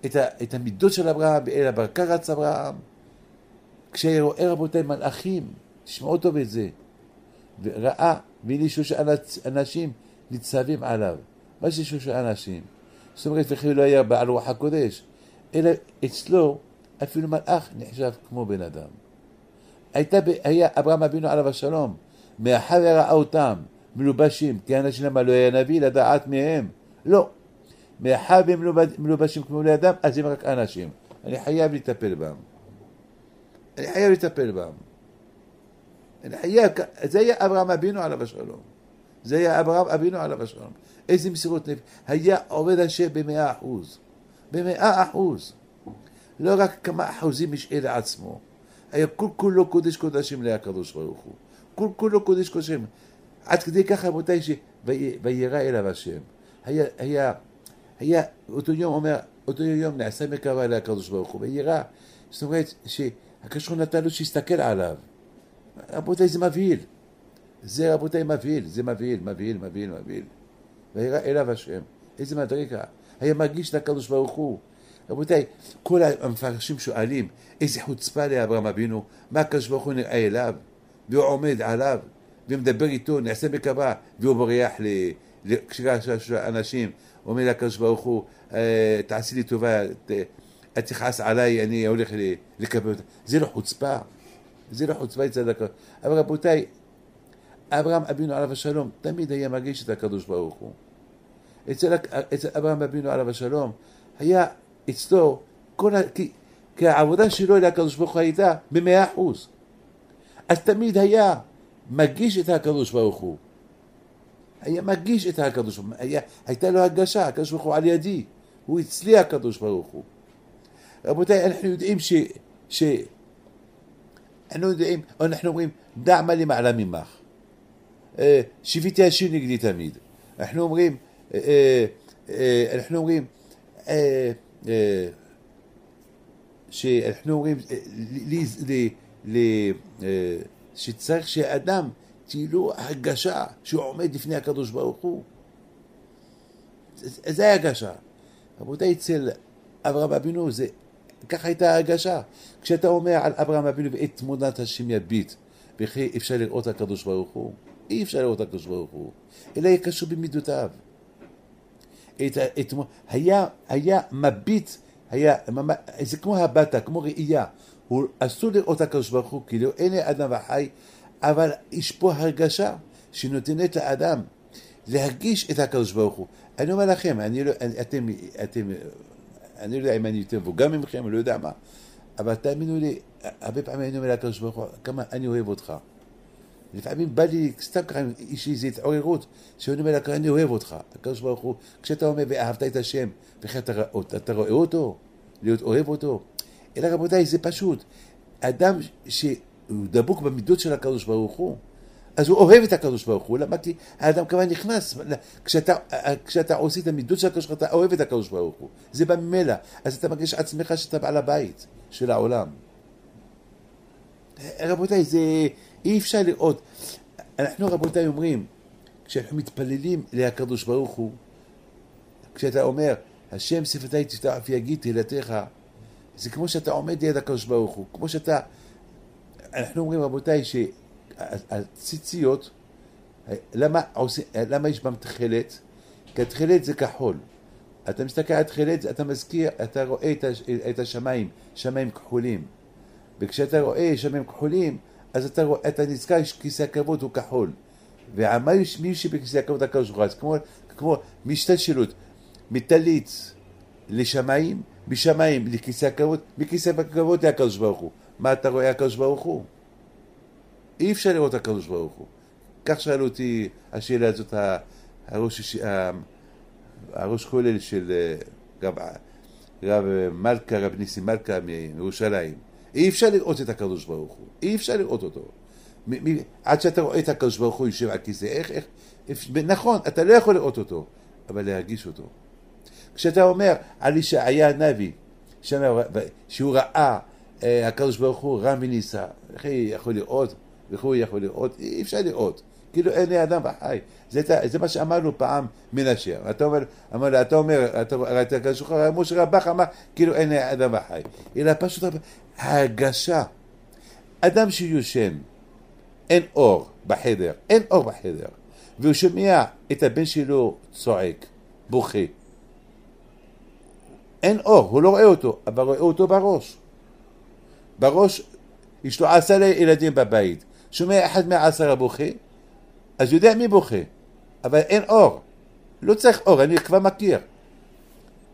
את, ה, את המידות של אברהם, אלא ברכה רץ אברהם. כשרואה רבותיי מלאכים, תשמעו טוב את זה, וראה, והנה שלושה אנשים ניצבים עליו. מה זה שלושה אנשים? זאת אומרת, וכי לא היה בעל רוח הקודש, אלא אצלו אפילו מלאך נחשב כמו בן אדם. הייתה, היה אברהם אבינו עליו השלום, מאחר וראה אותם מלובשים כאנשים למה לא היה נביא לדעת מהם, לא. מאחר והם מלובשים כמו בני אדם, אז הם רק אנשים. אני חייב לטפל בהם. אני חייב לטפל בהם. אני חייב, זה היה אברהם אבינו עליו השלום. זה היה אברהם אבינו עליו השלום. איזה מסירות נפש. היה עובד השם במאה אחוז. במאה אחוז. לא רק כמה אחוזים משאל לעצמו. היה כל כולו קודש קודשים לקדוש ברוך הוא. כל כולו קודש קודשים. עד כדי כך רבותיי שוירא אליו השם. היה, היה, היה, אותו יום אומר, אותו יום נעשה מקרבה לקדוש ברוך הוא, וירא. זאת אומרת שהקשור נתן לו שיסתכל עליו. רבותיי זה מבהיל. זה רבותיי מבהיל, זה מבהיל, מבהיל, מבהיל, מבהיל. וירא אליו השם. איזה מדרגה. היה מרגיש את הקדוש ברוך הוא. רבותיי, כל המפרשים שואלים, איזה חוצפה לאברהם אבינו, מה הקדוש ברוך הוא נראה אליו, והוא עומד עליו, ומדבר איתו, נעשה מקווה, והוא בורח לקשירה של אנשים, אומר לקדוש ברוך הוא, אה, תעשי לי טובה, אל תכעס עליי, אני הולך לקבל אותה. זה לא חוצפה, זה לא חוצפה מצד הקדוש. אבל רבותיי, אברהם אבינו עליו השלום תמיד היה מרגיש את הקדוש ברוך הוא. אצל, אצל אברהם אבינו עליו השלום היה אצלו, כל ה... כי, כי העבודה שלו לקדוש ברוך הוא הייתה במאה אחוז. אז תמיד היה מגיש את הקדוש ברוך הוא. היה מרגיש את הקדוש ברוך הוא, הייתה לו הרגשה, הקדוש ברוך הוא על ידי, הוא אצלי הקדוש ברוך הוא. רבותיי, אנחנו יודעים ש... ש... אנחנו יודעים, אנחנו אומרים, דע מה למעלה ממך. אה, שיוויתי השיר נגדי תמיד. אנחנו אומרים, אה, אה, אנחנו אומרים, שאנחנו אומרים, שצריך שאדם תהיה לו הרגשה שהוא עומד לפני הקדוש ברוך הוא. זה- זה ההרגשה. רבותיי, אצל אברהם אבינו זה, ככה הייתה ההרגשה. כשאתה אומר על אברהם אבינו ואת תמונת השם יביט, וכי אפשר לראות הקדוש ברוך הוא? אי אפשר לראות הקדוש ברוך הוא, אלא יהיה קשור במידותיו. את, את, היה, היה מביט, היה, זה כמו הבטה, כמו ראייה. הוא אסור לראות הקדוש ברוך הוא, כאילו אין אדם וחי, אבל יש פה הרגשה שנותנת לאדם להרגיש את הקדוש ברוך הוא. אני אומר לכם, אני לא, אני, אתם, אתם, אני לא יודע אם אני יותר מבוגר ממכם, אני לא יודע מה, אבל תאמינו לי, הרבה פעמים אני אומר לקדוש ברוך הוא, כמה אני אוהב אותך. לפעמים בא לי, סתם ככה, יש לי איזו התעוררות, שאני אומר לקדוש, אני אוהב אותך. הקדוש ברוך הוא, כשאתה אומר, ואהבת את השם, וכי אתה, רא- אתה רואה אותו, להיות אוהב אותו. אלא רבותיי, זה פשוט. אדם שהוא דבוק במידות של הקדוש ברוך הוא, אז הוא אוהב את הקדוש ברוך הוא. למה? כי האדם כבר נכנס. כשאתה, כשאתה עושה את המידות של הקדוש ברוך הוא, אתה אוהב את הקדוש ברוך הוא. זה בא ממילא. אז אתה מרגיש עצמך שאתה בעל הבית של העולם. רבותיי, זה אי אפשר לראות. אנחנו רבותיי אומרים, כשאנחנו מתפללים לקדוש ברוך הוא, כשאתה אומר, השם שפתי תפתח ויגיד תהילתך, זה כמו שאתה עומד ליד הקדוש ברוך הוא, כמו שאתה, אנחנו אומרים רבותיי שהציציות, למה, עושה, למה יש בהם תכלת? כי התכלת זה כחול. אתה מסתכל על תכלת, אתה מזכיר, אתה רואה את, הש, את השמיים, שמיים כחולים. וכשאתה רואה שמיים כחולים, אז אתה, רואה, אתה נזכר שכיסא הכבוד הוא כחול. יש מי שבכיסא הכבוד הקדוש ברוך הוא? כמו, כמו משתלשלות, מטלית לשמיים, משמיים לכיסא הכבוד, מכיסא הכבוד לקדוש ברוך הוא. מה אתה רואה הקדוש ברוך הוא? אי אפשר לראות הקדוש ברוך הוא. כך שאלו אותי השאלה הזאת, הראש, הראש כולל של אה, רב, רב מלכה, רב ניסים מלכה מירושלים. אי אפשר לראות את הקדוש ברוך הוא, אי אפשר לראות אותו. מ- מ- עד שאתה רואה את הקדוש ברוך הוא יושב על כיסא, איך, איך, איך, נכון, אתה לא יכול לראות אותו, אבל להרגיש אותו. כשאתה אומר על ישעיה הנביא, שהוא ראה אה, הקדוש ברוך הוא רם ונישא, איך היא יכול לראות, הוא יכול לראות, אי אפשר לראות, כאילו אין לי אדם וחי. זה, זה מה שאמרנו פעם מנשר. אתה אומר, אמר, אתה אומר, את הקדוש ברוך הוא, משה רבך אמר, כאילו אין לי אדם וחי. אלא פשוט ההרגשה. אדם שיושן, אין אור בחדר, אין אור בחדר, והוא שומע את הבן שלו צועק, בוכה. אין אור, הוא לא רואה אותו, אבל רואה אותו בראש. בראש, יש לו עשרה ילדים בבית, שומע אחד מהעשרה בוכה, אז יודע מי בוכה, אבל אין אור. לא צריך אור, אני כבר מכיר.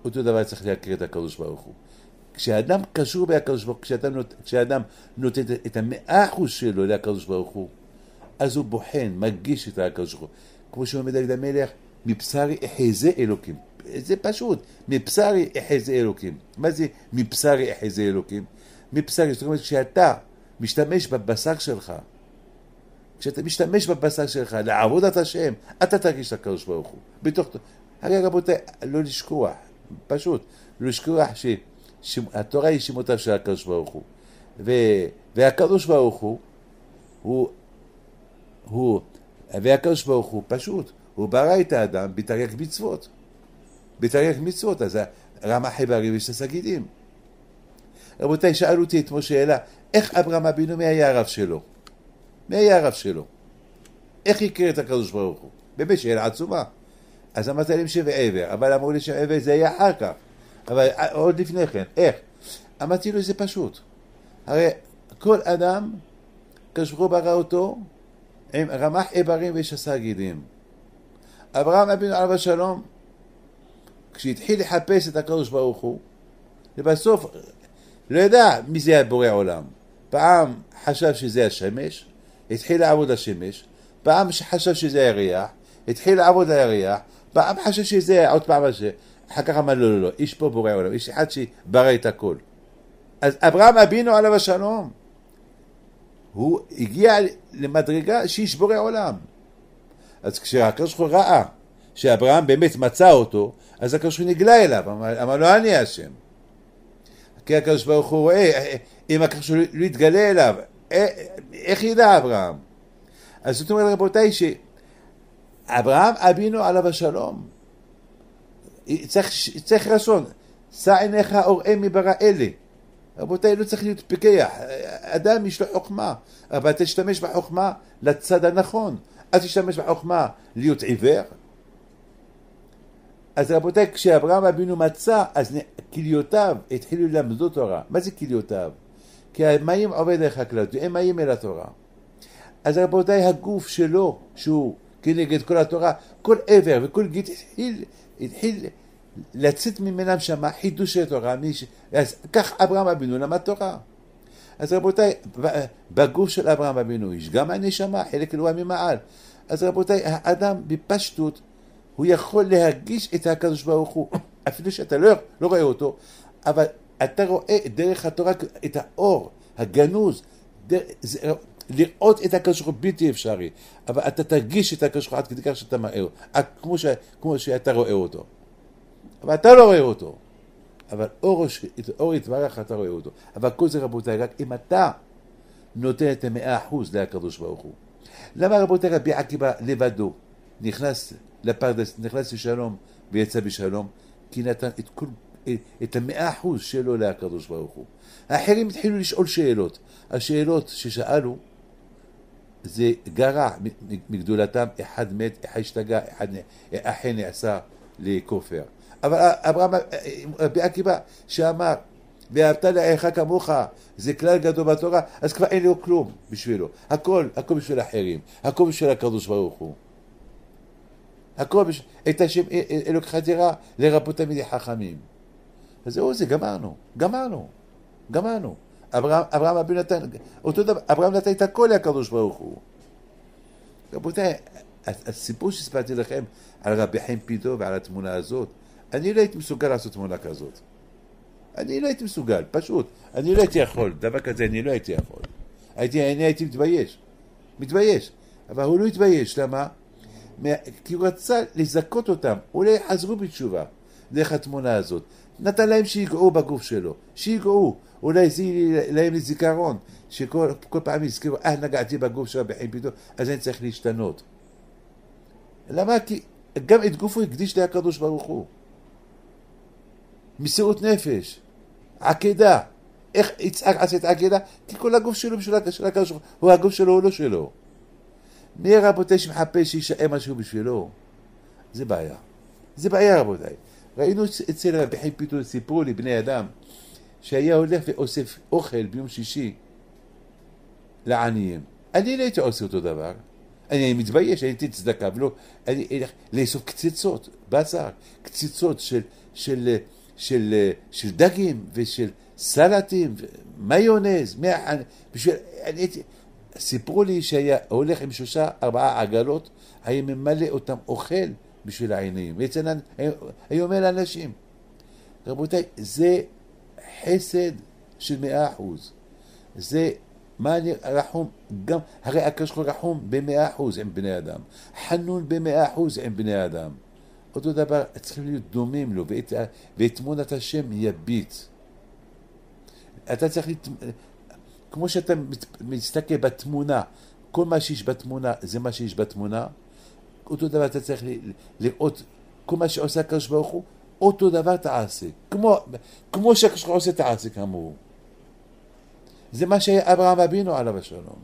אותו דבר צריך להכיר את הקדוש ברוך הוא. כשאדם קשור בהקדוש ברוך הוא, כשאדם, נות, כשאדם נותן את המאה אחוז שלו לקדוש ברוך הוא, אז הוא בוחן, מרגיש את הקדוש ברוך הוא. כמו שאומר דוד המלך, מבשרי אחזה אלוקים. זה פשוט, מבשרי אחזה אלוקים. מה זה מבשרי אחזה אלוקים? מבשרי, זאת אומרת, כשאתה משתמש בבשר שלך, כשאתה משתמש בבשר שלך לעבוד את השם, אתה תרגיש את הקדוש ברוך הוא. בתוך... הרי רבותיי, לא לשכוח, פשוט, לא לשכוח שהתורה היא שמותיו של הקדוש ברוך הוא. ו... והקדוש ברוך הוא, הוא, הוא, והקדוש ברוך הוא פשוט, הוא ברא את האדם בתרי"ג מצוות. בתרי"ג מצוות, אז רמ"ח איברים יש את. רבותיי, שאלו אותי אתמול שאלה, איך אברהם אבינו, מי היה הרב שלו? מי היה הרב שלו? איך הכיר את הקדוש ברוך הוא? באמת שאלה עצומה. אז אמרתי להם שם ועבר, אבל אמרו לי שם ועבר זה היה אחר כך. אבל עוד לפני כן, איך? אמרתי לו זה פשוט. הרי כל אדם, הקדוש ברוך הוא ברא אותו עם רמ"ח איברים ושסה גידים. אברהם אבינו עליו השלום, כשהתחיל לחפש את הקדוש ברוך הוא, ובסוף לא ידע מי זה הבורא עולם. פעם חשב שזה השמש, התחיל לעבוד השמש, פעם חשב שזה הירח, התחיל לעבוד הירח, פעם חשב שזה עוד פעם הזה, אחר כך אמר לא, לא, לא, איש פה בורא עולם, איש אחד שברא את הכל. אז אברהם אבינו עליו השלום, הוא הגיע למדרגה שאיש בורא עולם. אז כשהקדוש ברוך הוא ראה שאברהם באמת מצא אותו, אז הקדוש ברוך הוא נגלה אליו, אמר, אמר לו אני השם. כי הקדוש ברוך הוא רואה, אם הקדוש ברוך הוא לא יתגלה אליו, אה, איך ידע אברהם? אז זאת אומרת רבותיי שאברהם אבינו עליו השלום. צריך, צריך רצון, שא עיניך אוראה מברא אלה. רבותיי לא צריך להיות פיקח, אדם יש לו חוכמה. אבל תשתמש בחוכמה לצד הנכון. אל תשתמש בחוכמה להיות עיוור אז רבותיי, כשאברהם אבינו מצא, אז כליותיו התחילו ללמדו תורה. מה זה כליותיו? כי המים עובד דרך הכללות, אין מים אל התורה. אז רבותיי, הגוף שלו, שהוא כנגד כל התורה, כל עבר וכל גיט התחיל, התחיל לצאת ממנם שמה חידושי תורה. מיש... אז כך אברהם אבינו למד תורה. אז רבותיי, בגוף של אברהם אבינו יש גם הנשמה, חלק אלוהה ממעל. אז רבותיי, האדם בפשטות, הוא יכול להרגיש את הקדוש ברוך הוא, (laughs) אפילו שאתה לא, לא רואה אותו, אבל אתה רואה דרך התורה את האור, הגנוז, דר, זה, לראות את הקדוש ברוך הוא בלתי אפשרי, אבל אתה תרגיש את הקדוש ברוך הוא עד כדי כך שאתה מהר, כמו, ש, כמו שאתה רואה אותו. אבל אתה לא רואה אותו. אבל אור, אור יתברך אתה רואה אותו. אבל כל זה רבותיי, רק אם אתה נותן את המאה אחוז לקדוש ברוך הוא. למה רבותיי רבי עקיבא לבדו נכנס לפרדס, נכנס לשלום ויצא בשלום? כי נתן את כל את המאה אחוז שלו לקדוש ברוך הוא. האחרים התחילו לשאול שאלות. השאלות ששאלו זה גרע מגדולתם, אחד מת, אחד השתגע, אחד אכן נעשה לכופר. אבל אברהם, רבי עקיבא, שאמר, ואהבת לרעך כמוך, זה כלל גדול בתורה, אז כבר אין לו כלום בשבילו. הכל, הכל בשביל אחרים, הכל בשביל הקדוש ברוך הוא. הכל בשביל, את השם אלוקך תירא לרבות תלמידי חכמים. וזהו זה, גמרנו, גמרנו, גמרנו. אברהם, אברהם אבינו נתן, אותו דבר, אברהם נתן את הכל לקדוש ברוך הוא. רבותיי, הסיפור שסיפרתי לכם על רבי חיים פיתו ועל התמונה הזאת, אני לא הייתי מסוגל לעשות תמונה כזאת. אני לא הייתי מסוגל, פשוט. אני לא הייתי יכול, דבר כזה אני לא הייתי יכול. הייתי, אני הייתי מתבייש. מתבייש. אבל הוא לא התבייש, למה? כי הוא רצה לזכות אותם, אולי חזרו בתשובה דרך התמונה הזאת. נתן להם שיגעו בגוף שלו, שיגעו, אולי זה יהיה להם לזיכרון, שכל פעם יזכרו, אה, נגעתי בגוף של רבי חיים פתאום, אז אני צריך להשתנות. למה? כי גם את גופו הקדיש לקדוש ברוך הוא. מסירות נפש, עקדה. איך יצחק עשה את העקדה? כי כל הגוף שלו בשביל הקדוש ברוך הוא, הגוף שלו הוא לא שלו. מי רבותיי שמחפש שישאר משהו בשבילו? זה בעיה. זה בעיה רבותיי. ראינו אצל רבי פיתול, סיפרו לי בני אדם, שהיה הולך ואוסף אוכל ביום שישי לעניים. אני לא הייתי עושה אותו דבר. אני מתבייש, הייתי צדקה, ולא, אני אלך לאסוף קציצות, בשר, קציצות של, של, של, של דגים ושל סלטים, מיונז, בשביל, אני הייתי, סיפרו לי שהיה הולך עם שלושה, ארבעה עגלות, היה ממלא אותם אוכל בשביל העיניים. בעצם היו אומר לאנשים, רבותיי, זה חסד של מאה אחוז. זה מה אני רחום, גם, הרי הקדוש ברוך הוא רחום במאה אחוז עם בני אדם, חנון במאה אחוז עם בני אדם. אותו דבר, צריכים להיות דומים לו, ואת, ואת תמונת השם יביט. אתה צריך. כמו שאתה מסתכל בתמונה, כל מה שיש בתמונה זה מה שיש בתמונה, אותו דבר אתה צריך לראות כל מה שעושה הקדוש ברוך הוא, אותו דבר תעשה. כמו, כמו שהקדוש ברוך הוא עושה תעשה כמוהו. זה מה שהיה אברהם אבינו עליו השלום.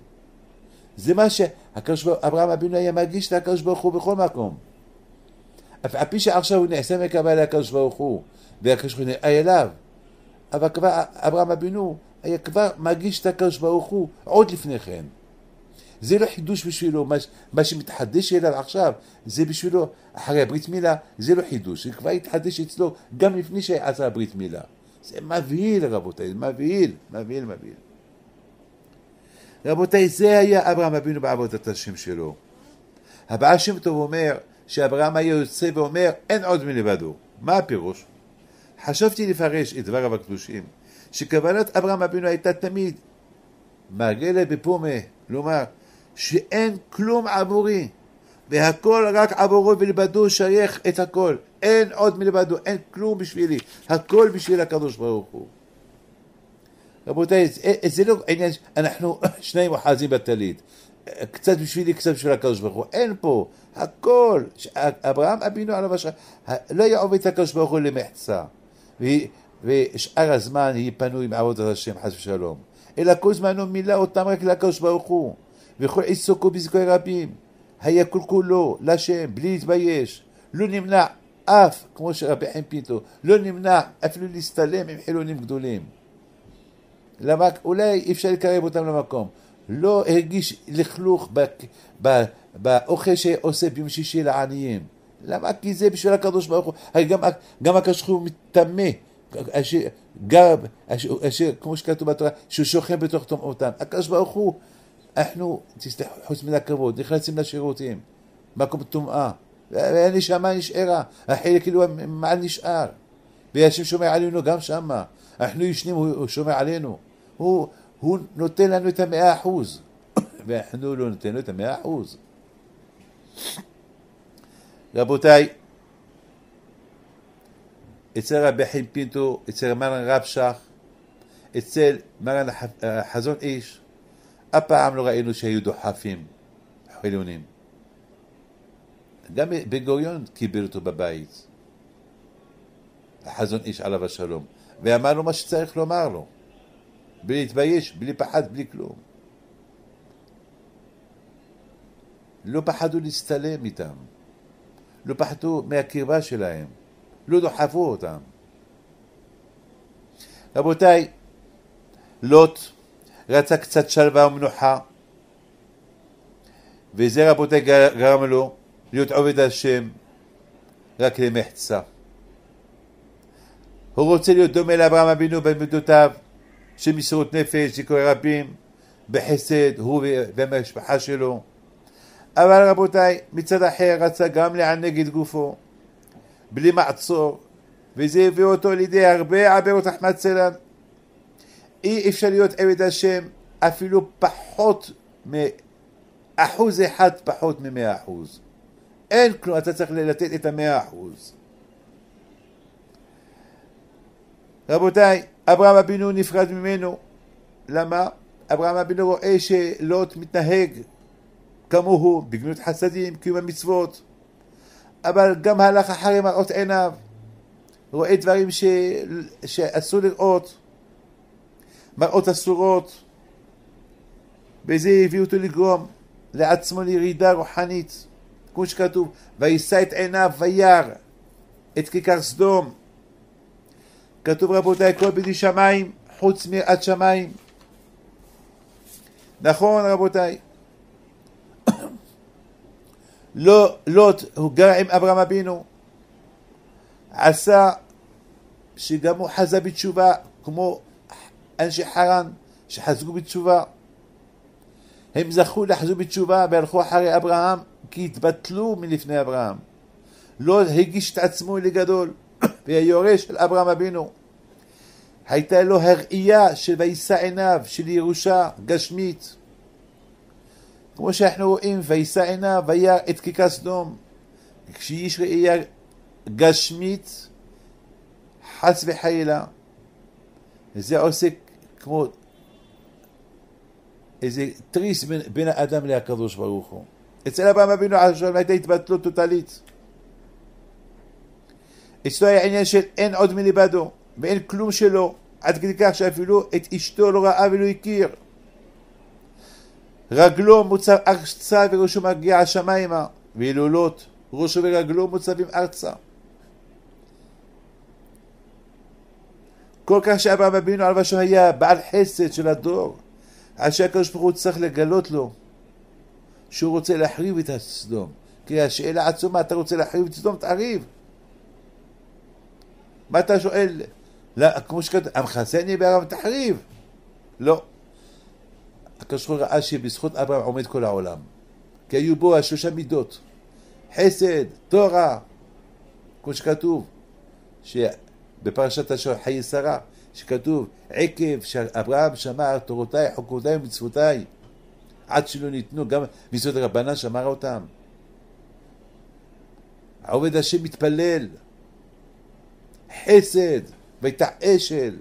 זה מה שאברהם אבינו היה מרגיש לקדוש ברוך הוא בכל מקום. על פי שעכשיו הוא נעשה מקבל לקדוש ברוך הוא, והקדוש ברוך הוא נראה אליו, אבל כבר אברהם אבינו היה כבר מרגיש את הקדוש ברוך הוא עוד לפני כן. זה לא חידוש בשבילו, מה, מה שמתחדש אליו עכשיו, זה בשבילו, אחרי הברית מילה, זה לא חידוש, זה כבר התחדש אצלו גם לפני שעשה הברית מילה. זה מבהיל רבותיי, מבהיל, מבהיל, מבהיל. רבותיי, זה היה אברהם אבינו בעבודת השם שלו. הבעל שם טוב אומר שאברהם היה יוצא ואומר אין עוד מלבדו. מה הפירוש? חשבתי לפרש את דבריו הקדושים שכוונת אברהם אבינו הייתה תמיד מרגלה בפומה, כלומר שאין כלום עבורי והכל רק עבורו ולבדו שייך את הכל. אין עוד מלבדו, אין כלום בשבילי הכל בשביל הקדוש ברוך הוא. רבותיי, זה, לא עניין, אנחנו (laughs) שניים אוחזים בטלית. קצת בשבילי, קצת בשביל הקדוש ברוך הוא. אין פה, הכל. אברהם אבינו עליו השעה לא היה עובד את הקדוש ברוך הוא למחצה ושאר הזמן היא פנוי מעבודת השם חס ושלום. אלא כל זמנו מילא אותם רק לקדוש ברוך הוא. וכל עיסוקו בזכוי רבים. היה כל כולו לשם בלי להתבייש. לא נמנע אף כמו שרבי חיים פינטו לא נמנע אפילו להסתלם עם חילונים גדולים. למה אולי אי אפשר לקרב אותם למקום. לא הרגיש לכלוך באוכל שעושה ביום שישי לעניים. למה? כי זה בשביל הקדוש ברוך הוא. גם, גם הקדוש ברוך הוא מטמא, אשר גר, אשר, אשר, כמו שכתוב בתורה, שהוא שוכן בתוך טומאותם. הקדוש ברוך הוא, אנחנו, חוץ מן הכבוד, נכנסים לשירותים, מקום טומאה, והנשמה נשארה, החלק כאילו מה נשאר, והשם שומר עלינו גם שמה, אנחנו ישנים, הוא שומר עלינו, הוא, הוא נותן לנו את המאה אחוז, ואנחנו לא נותן לו את המאה אחוז. רבותיי, אצל רבי חיים פינטו, אצל מרן רב שך, אצל מרן החזון איש, אף פעם לא ראינו שהיו דוחפים חילונים. גם בן גוריון קיבל אותו בבית, החזון איש עליו השלום, ואמר לו מה שצריך לומר לו, בלי להתבייש, בלי פחד, בלי כלום. לא פחדו להסתלם איתם. לא פחדו מהקרבה שלהם, לא דוחפו אותם. רבותיי, לוט רצה קצת שלווה ומנוחה, וזה רבותיי גרם לו להיות עובד השם רק למחצה. הוא רוצה להיות דומה לאברהם אבינו במידותיו של מסירות נפש, זיכוי רבים, בחסד, הוא והמשפחה שלו. אבל רבותיי, מצד אחר רצה גם לענג את גופו בלי מעצור, וזה הביא אותו לידי הרבה עבירות אחמד סלאם. אי אפשר להיות עבד השם אפילו פחות מאחוז אחד פחות ממאה אחוז. אין כלום, אתה צריך לתת את המאה אחוז. רבותיי, אברהם אבינו נפרד ממנו. למה? אברהם אבינו רואה שלוט מתנהג כמוהו בגמילות חסדים, קיום המצוות, אבל גם הלך אחרי מראות עיניו, רואה דברים ש... שאסור לראות, מראות אסורות, וזה הביא אותו לגרום לעצמו לירידה רוחנית, כמו שכתוב, ויישא את עיניו וירא את כיכר סדום. כתוב רבותיי, כל בידי שמיים חוץ מיראת שמיים. נכון רבותיי? לא, לוט, הוא גר עם אברהם אבינו, עשה שגם הוא חזה בתשובה, כמו אנשי חרן שחזקו בתשובה. הם זכו לחזו בתשובה והלכו אחרי אברהם כי התבטלו מלפני אברהם. לא הגיש את עצמו לגדול (coughs) והיורש של אברהם אבינו. הייתה לו הראייה של וישא עיניו של ירושה גשמית. כמו שאנחנו רואים, וישא עיניו וירא את כיכר סדום. כשיש ראייה גשמית, חס וחלילה, זה עושה כמו איזה תריס בין, בין האדם לקדוש ברוך הוא. אצל אברהם אבינו עכשיו הייתה התבטלות טוטלית. אצלו היה עניין של אין עוד מלבדו, ואין כלום שלו, עד כדי כך שאפילו את אשתו לא ראה ולא הכיר. רגלו מוצב ארצה וראשו מגיע השמיימה, והילולות ראשו ורגלו מוצבים ארצה. כל כך שאברהם אבינו על ושם היה בעל חסד של הדור, עד שהקדוש ברוך הוא צריך לגלות לו שהוא רוצה להחריב את הסדום. כי השאלה עצומה, אתה רוצה להחריב את סדום, תחריב. מה אתה שואל? לא, כמו שכתוב, המחסני בארם תחריב. לא. הקדוש ברוך הוא ראה שבזכות אברהם עומד כל העולם. כי היו בו השלושה מידות. חסד, תורה, כמו שכתוב, בפרשת השור חיי שרה, שכתוב, עקב שאברהם שמר תורותיי, חוקותיי ומצוותיי, עד שלא ניתנו, גם מצוות רבנן שמר אותם. העובד השם מתפלל, חסד, והייתה אשל,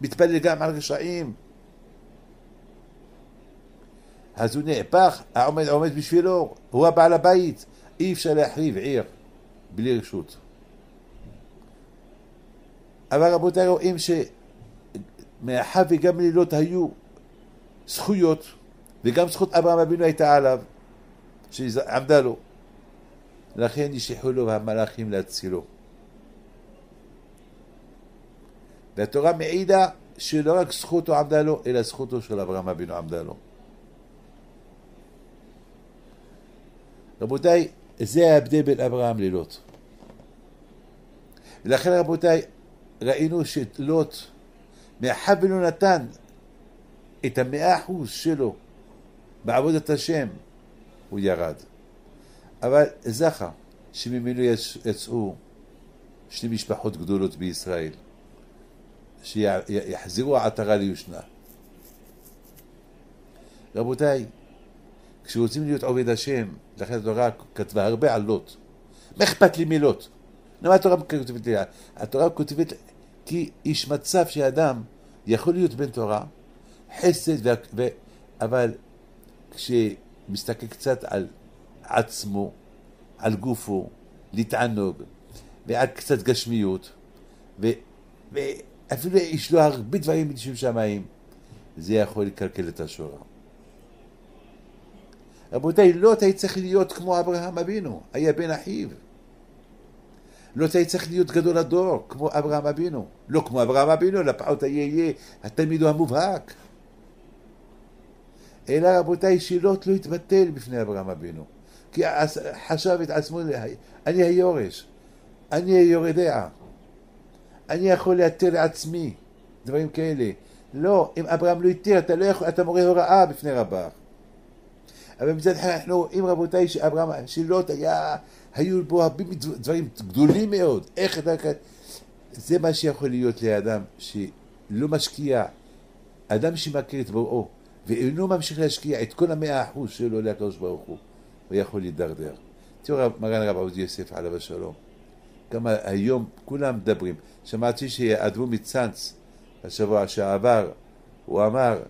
מתפלל גם על רשעים. אז הוא נהפך, העומד עומד בשבילו, הוא הבעל הבית, אי אפשר להחריב עיר בלי רשות. אבל רבותיי רואים שמאחר וגם לילות היו זכויות, וגם זכות אברהם אבינו הייתה עליו, שעמדה לו. לכן נשלחו לו המלאכים להצילו. והתורה מעידה שלא רק זכותו עמדה לו, אלא זכותו של אברהם אבינו עמדה לו. רבותיי, זה ההבדל בין אברהם ללוט. ולכן רבותיי, ראינו שלוט, מאחר ולא נתן את המאה אחוז שלו בעבודת השם, הוא ירד. אבל זכה שממנו יצאו שתי משפחות גדולות בישראל, שיחזירו עטרה ליושנה. רבותיי, כשרוצים להיות עובד השם, לכן התורה כתבה הרבה על לוט. מה אכפת לי מלוט? למה התורה כותבת לי? התורה כותבת כי יש מצב שאדם יכול להיות בן תורה, חסד, ו... ו... אבל כשמסתכל קצת על עצמו, על גופו, להתענוג, ועל קצת גשמיות, ו... ואפילו יש לו הרבה דברים בשביל שמיים, זה יכול לקלקל את השורה. רבותיי, לוט היה צריך להיות כמו אברהם אבינו, היה בן אחיו. לוט היה צריך להיות גדול הדור, כמו אברהם אבינו. לא כמו אברהם אבינו, לפחות יהיה התלמידו המובהק. אלא רבותיי, שלוט לא יתבטל בפני אברהם אבינו. כי חשב את עצמו, אני היורש, אני היורדיה, אני יכול להתיר לעצמי, דברים כאלה. לא, אם אברהם לא התיר, אתה לא יכול, אתה מורה הוראה בפני רבך. אבל מצד אחד אנחנו רואים רבותיי שאברהם, שלוט היה, היו בו הרבה דברים גדולים מאוד, איך אתה... זה מה שיכול להיות לאדם שלא משקיע, אדם שמכיר את בוראו ואינו ממשיך להשקיע את כל המאה אחוז שלו לקדוש ברוך הוא, הוא יכול להידרדר. תראו מרן הרב עובדיה יוסף עליו השלום, כמה היום כולם מדברים. שמעתי שאדמו מצאנץ השבוע שעבר, הוא אמר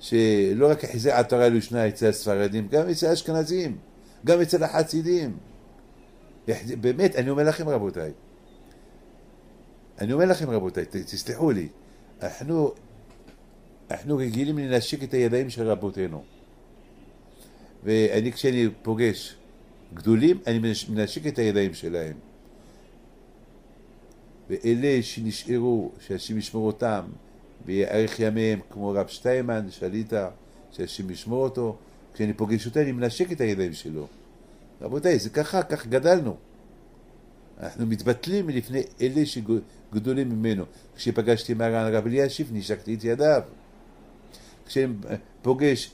שלא רק אחוזי עטרה ליושנה אצל הספרדים, גם אצל האשכנזים, גם אצל החסידים. באמת, אני אומר לכם רבותיי, אני אומר לכם רבותיי, תסלחו לי, אנחנו, אנחנו רגילים לנשק את הידיים של רבותינו. ואני כשאני פוגש גדולים, אני מנשק את הידיים שלהם. ואלה שנשארו, שהשם ישמור אותם, ויאריך ימיהם כמו רב שטיימן, שליטה, שהשם ישמור אותו, כשאני פוגש אותו אני מנשק את הידיים שלו. רבותיי, זה ככה, כך גדלנו. אנחנו מתבטלים מלפני אלה שגדולים ממנו. כשפגשתי מרן הרב אלישיב, נשקתי את ידיו. כשאני פוגש,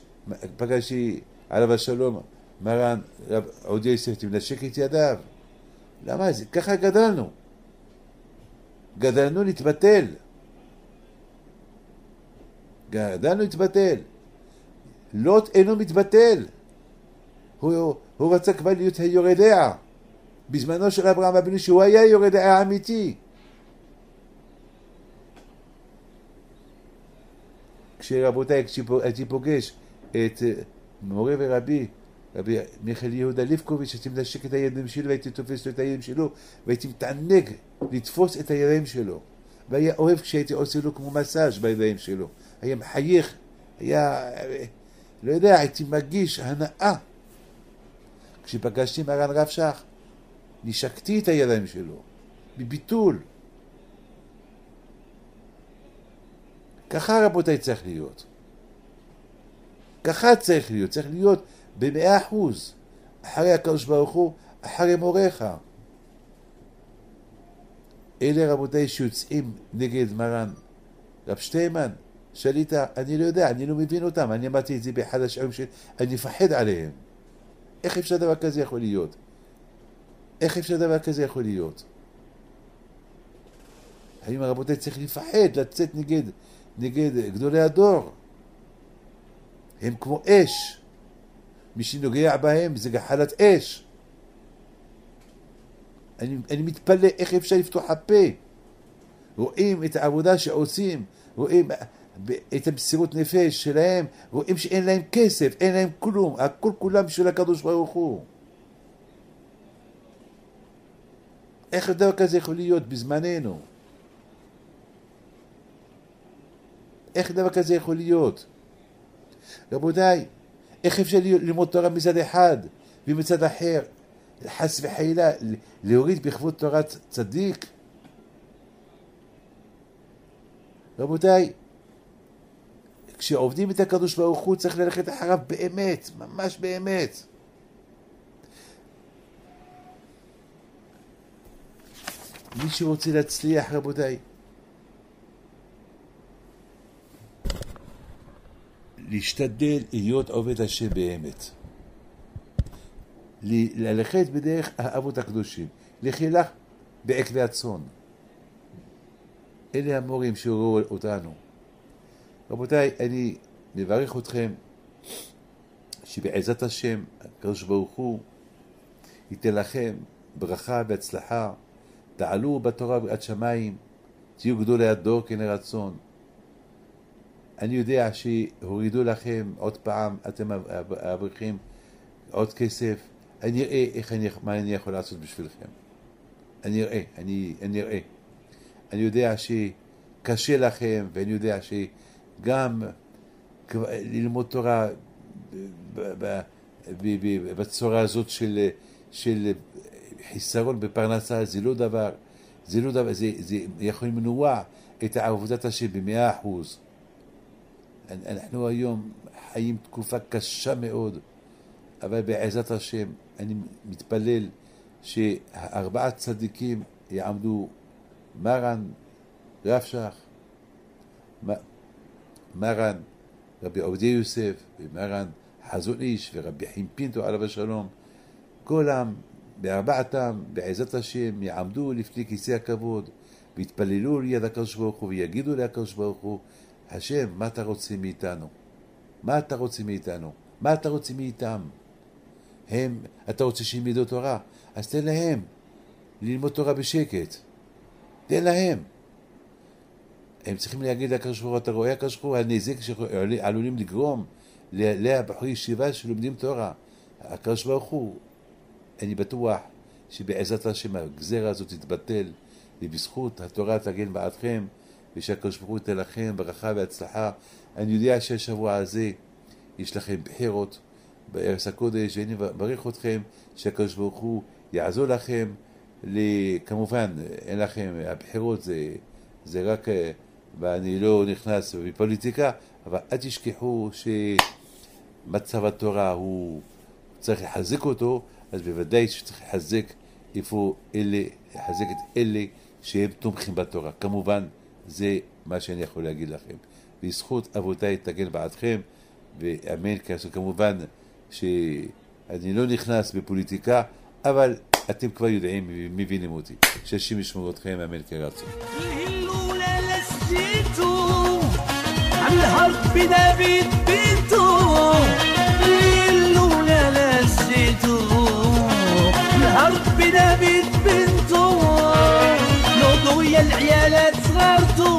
פגשתי עליו השלום, מרן רב עודיה יוסף, מנשק את ידיו. למה? זה ככה גדלנו. גדלנו להתבטל. גדלנו להתבטל. לוט אינו מתבטל. הוא, הוא רצה כבר להיות היורדיה. בזמנו של אברהם אבינו שהוא היה יורדיה האמיתי. כשרבותיי, כשהייתי פוגש את מורי ורבי, רבי מיכאל יהודה ליפקוביץ', הייתי מנשק את הידיים שלו והייתי תופס לו את הידיים שלו והייתי מתענג לתפוס את הידיים שלו והיה אוהב כשהייתי עושה לו כמו מסאז' בידיים שלו היה מחייך, היה, לא יודע, הייתי מרגיש הנאה. כשפגשתי מרן רב שך, נשקתי את הידיים שלו, בביטול. ככה רבותיי צריך להיות. ככה צריך להיות, צריך להיות במאה אחוז, אחרי הקדוש ברוך הוא, אחרי מוריך. אלה רבותיי שיוצאים נגד מרן רב שטיימן, שליטה, אני לא יודע, אני לא מבין אותם, אני אמרתי את זה באחד השיעורים שלי, אני מפחד עליהם. איך אפשר דבר כזה יכול להיות? איך אפשר דבר כזה יכול להיות? האם רבותיי צריך לפחד לצאת נגד, נגד גדולי הדור? הם כמו אש. מי שנוגע בהם זה גחלת אש. אני, אני מתפלא איך אפשר לפתוח הפה. רואים את העבודה שעושים, רואים את המסירות נפש שלהם, רואים שאין להם כסף, אין להם כלום, הכל כולם בשביל הקדוש ברוך הוא. איך דבר כזה יכול להיות בזמננו? איך דבר כזה יכול להיות? רבותיי, איך אפשר ללמוד תורה מצד אחד ומצד אחר, חס וחלילה, להוריד בכבוד תורת צדיק? רבותיי, כשעובדים את הקדוש ברוך הוא צריך ללכת אחריו באמת, ממש באמת. מי שרוצה להצליח, רבותיי, להשתדל להיות עובד השם באמת. ללכת בדרך האבות הקדושים. לכי לך בעקבי הצאן. אלה המורים שהורו אותנו. רבותיי, אני מברך אתכם שבעזרת השם, הקדוש ברוך הוא ייתן לכם ברכה והצלחה, תעלו בתורה עד שמיים, תהיו גדולי הדור כן רצון. אני יודע שהורידו לכם עוד פעם, אתם אברכים, עוד כסף, אני אראה איך אני, מה אני יכול לעשות בשבילכם. אני אראה, אני, אני אראה. אני יודע שקשה לכם, ואני יודע שגם ללמוד תורה בצורה הזאת של, של חיסרון בפרנסה זה לא דבר, זה לא דבר, זה, זה יכול למנוע את עבודת השם במאה אחוז. אנחנו היום חיים תקופה קשה מאוד, אבל בעזרת השם אני מתפלל שארבעת צדיקים יעמדו מרן, רב מרן, רבי עובדיה יוסף, ומרן חזון איש, ורבי חיים פינטו עליו השלום, כולם, בארבעתם, בעזרת השם, יעמדו לפני כיסא הכבוד, ויתפללו ליד הקדוש ברוך הוא, ויגידו לקדוש ברוך הוא, השם, מה אתה רוצה מאיתנו? מה אתה רוצה מאיתנו? מה אתה רוצה מאיתם? הם, אתה רוצה ידעו תורה? אז תן להם ללמוד תורה בשקט. תן להם. הם צריכים להגיד לקדוש ברוך הוא, אתה רואה הקדוש ברוך הוא, הנזק שעלולים לגרום לבחורי ישיבה שלומדים תורה. הקדוש ברוך הוא, אני בטוח שבעזרת השם הגזרה הזאת תתבטל, ובזכות התורה תגן בעדכם. ושהקדוש ברוך הוא ייתן לכם ברכה והצלחה. אני יודע שהשבוע הזה יש לכם בחירות בארץ הקודש, ואני מברך אתכם שהקדוש ברוך הוא יעזור לכם. כמובן, אין לכם, הבחירות זה, זה רק, ואני לא נכנס בפוליטיקה, אבל אל תשכחו שמצב התורה הוא, צריך לחזק אותו, אז בוודאי שצריך לחזק איפה אלה, לחזק את אלה שהם תומכים בתורה. כמובן, זה מה שאני יכול להגיד לכם. בזכות אבותיי תגן בעדכם, ואמן, כמובן שאני לא נכנס בפוליטיקה, אבל אתם כבר יודעים, מבינים אותי. שהשם ישמור אתכם, אמן כרצון. جيتو عالحرب نبيت بيتو. ليل ولا نسيتو نبيت بنتو. نوضو يا العيالات صغارتو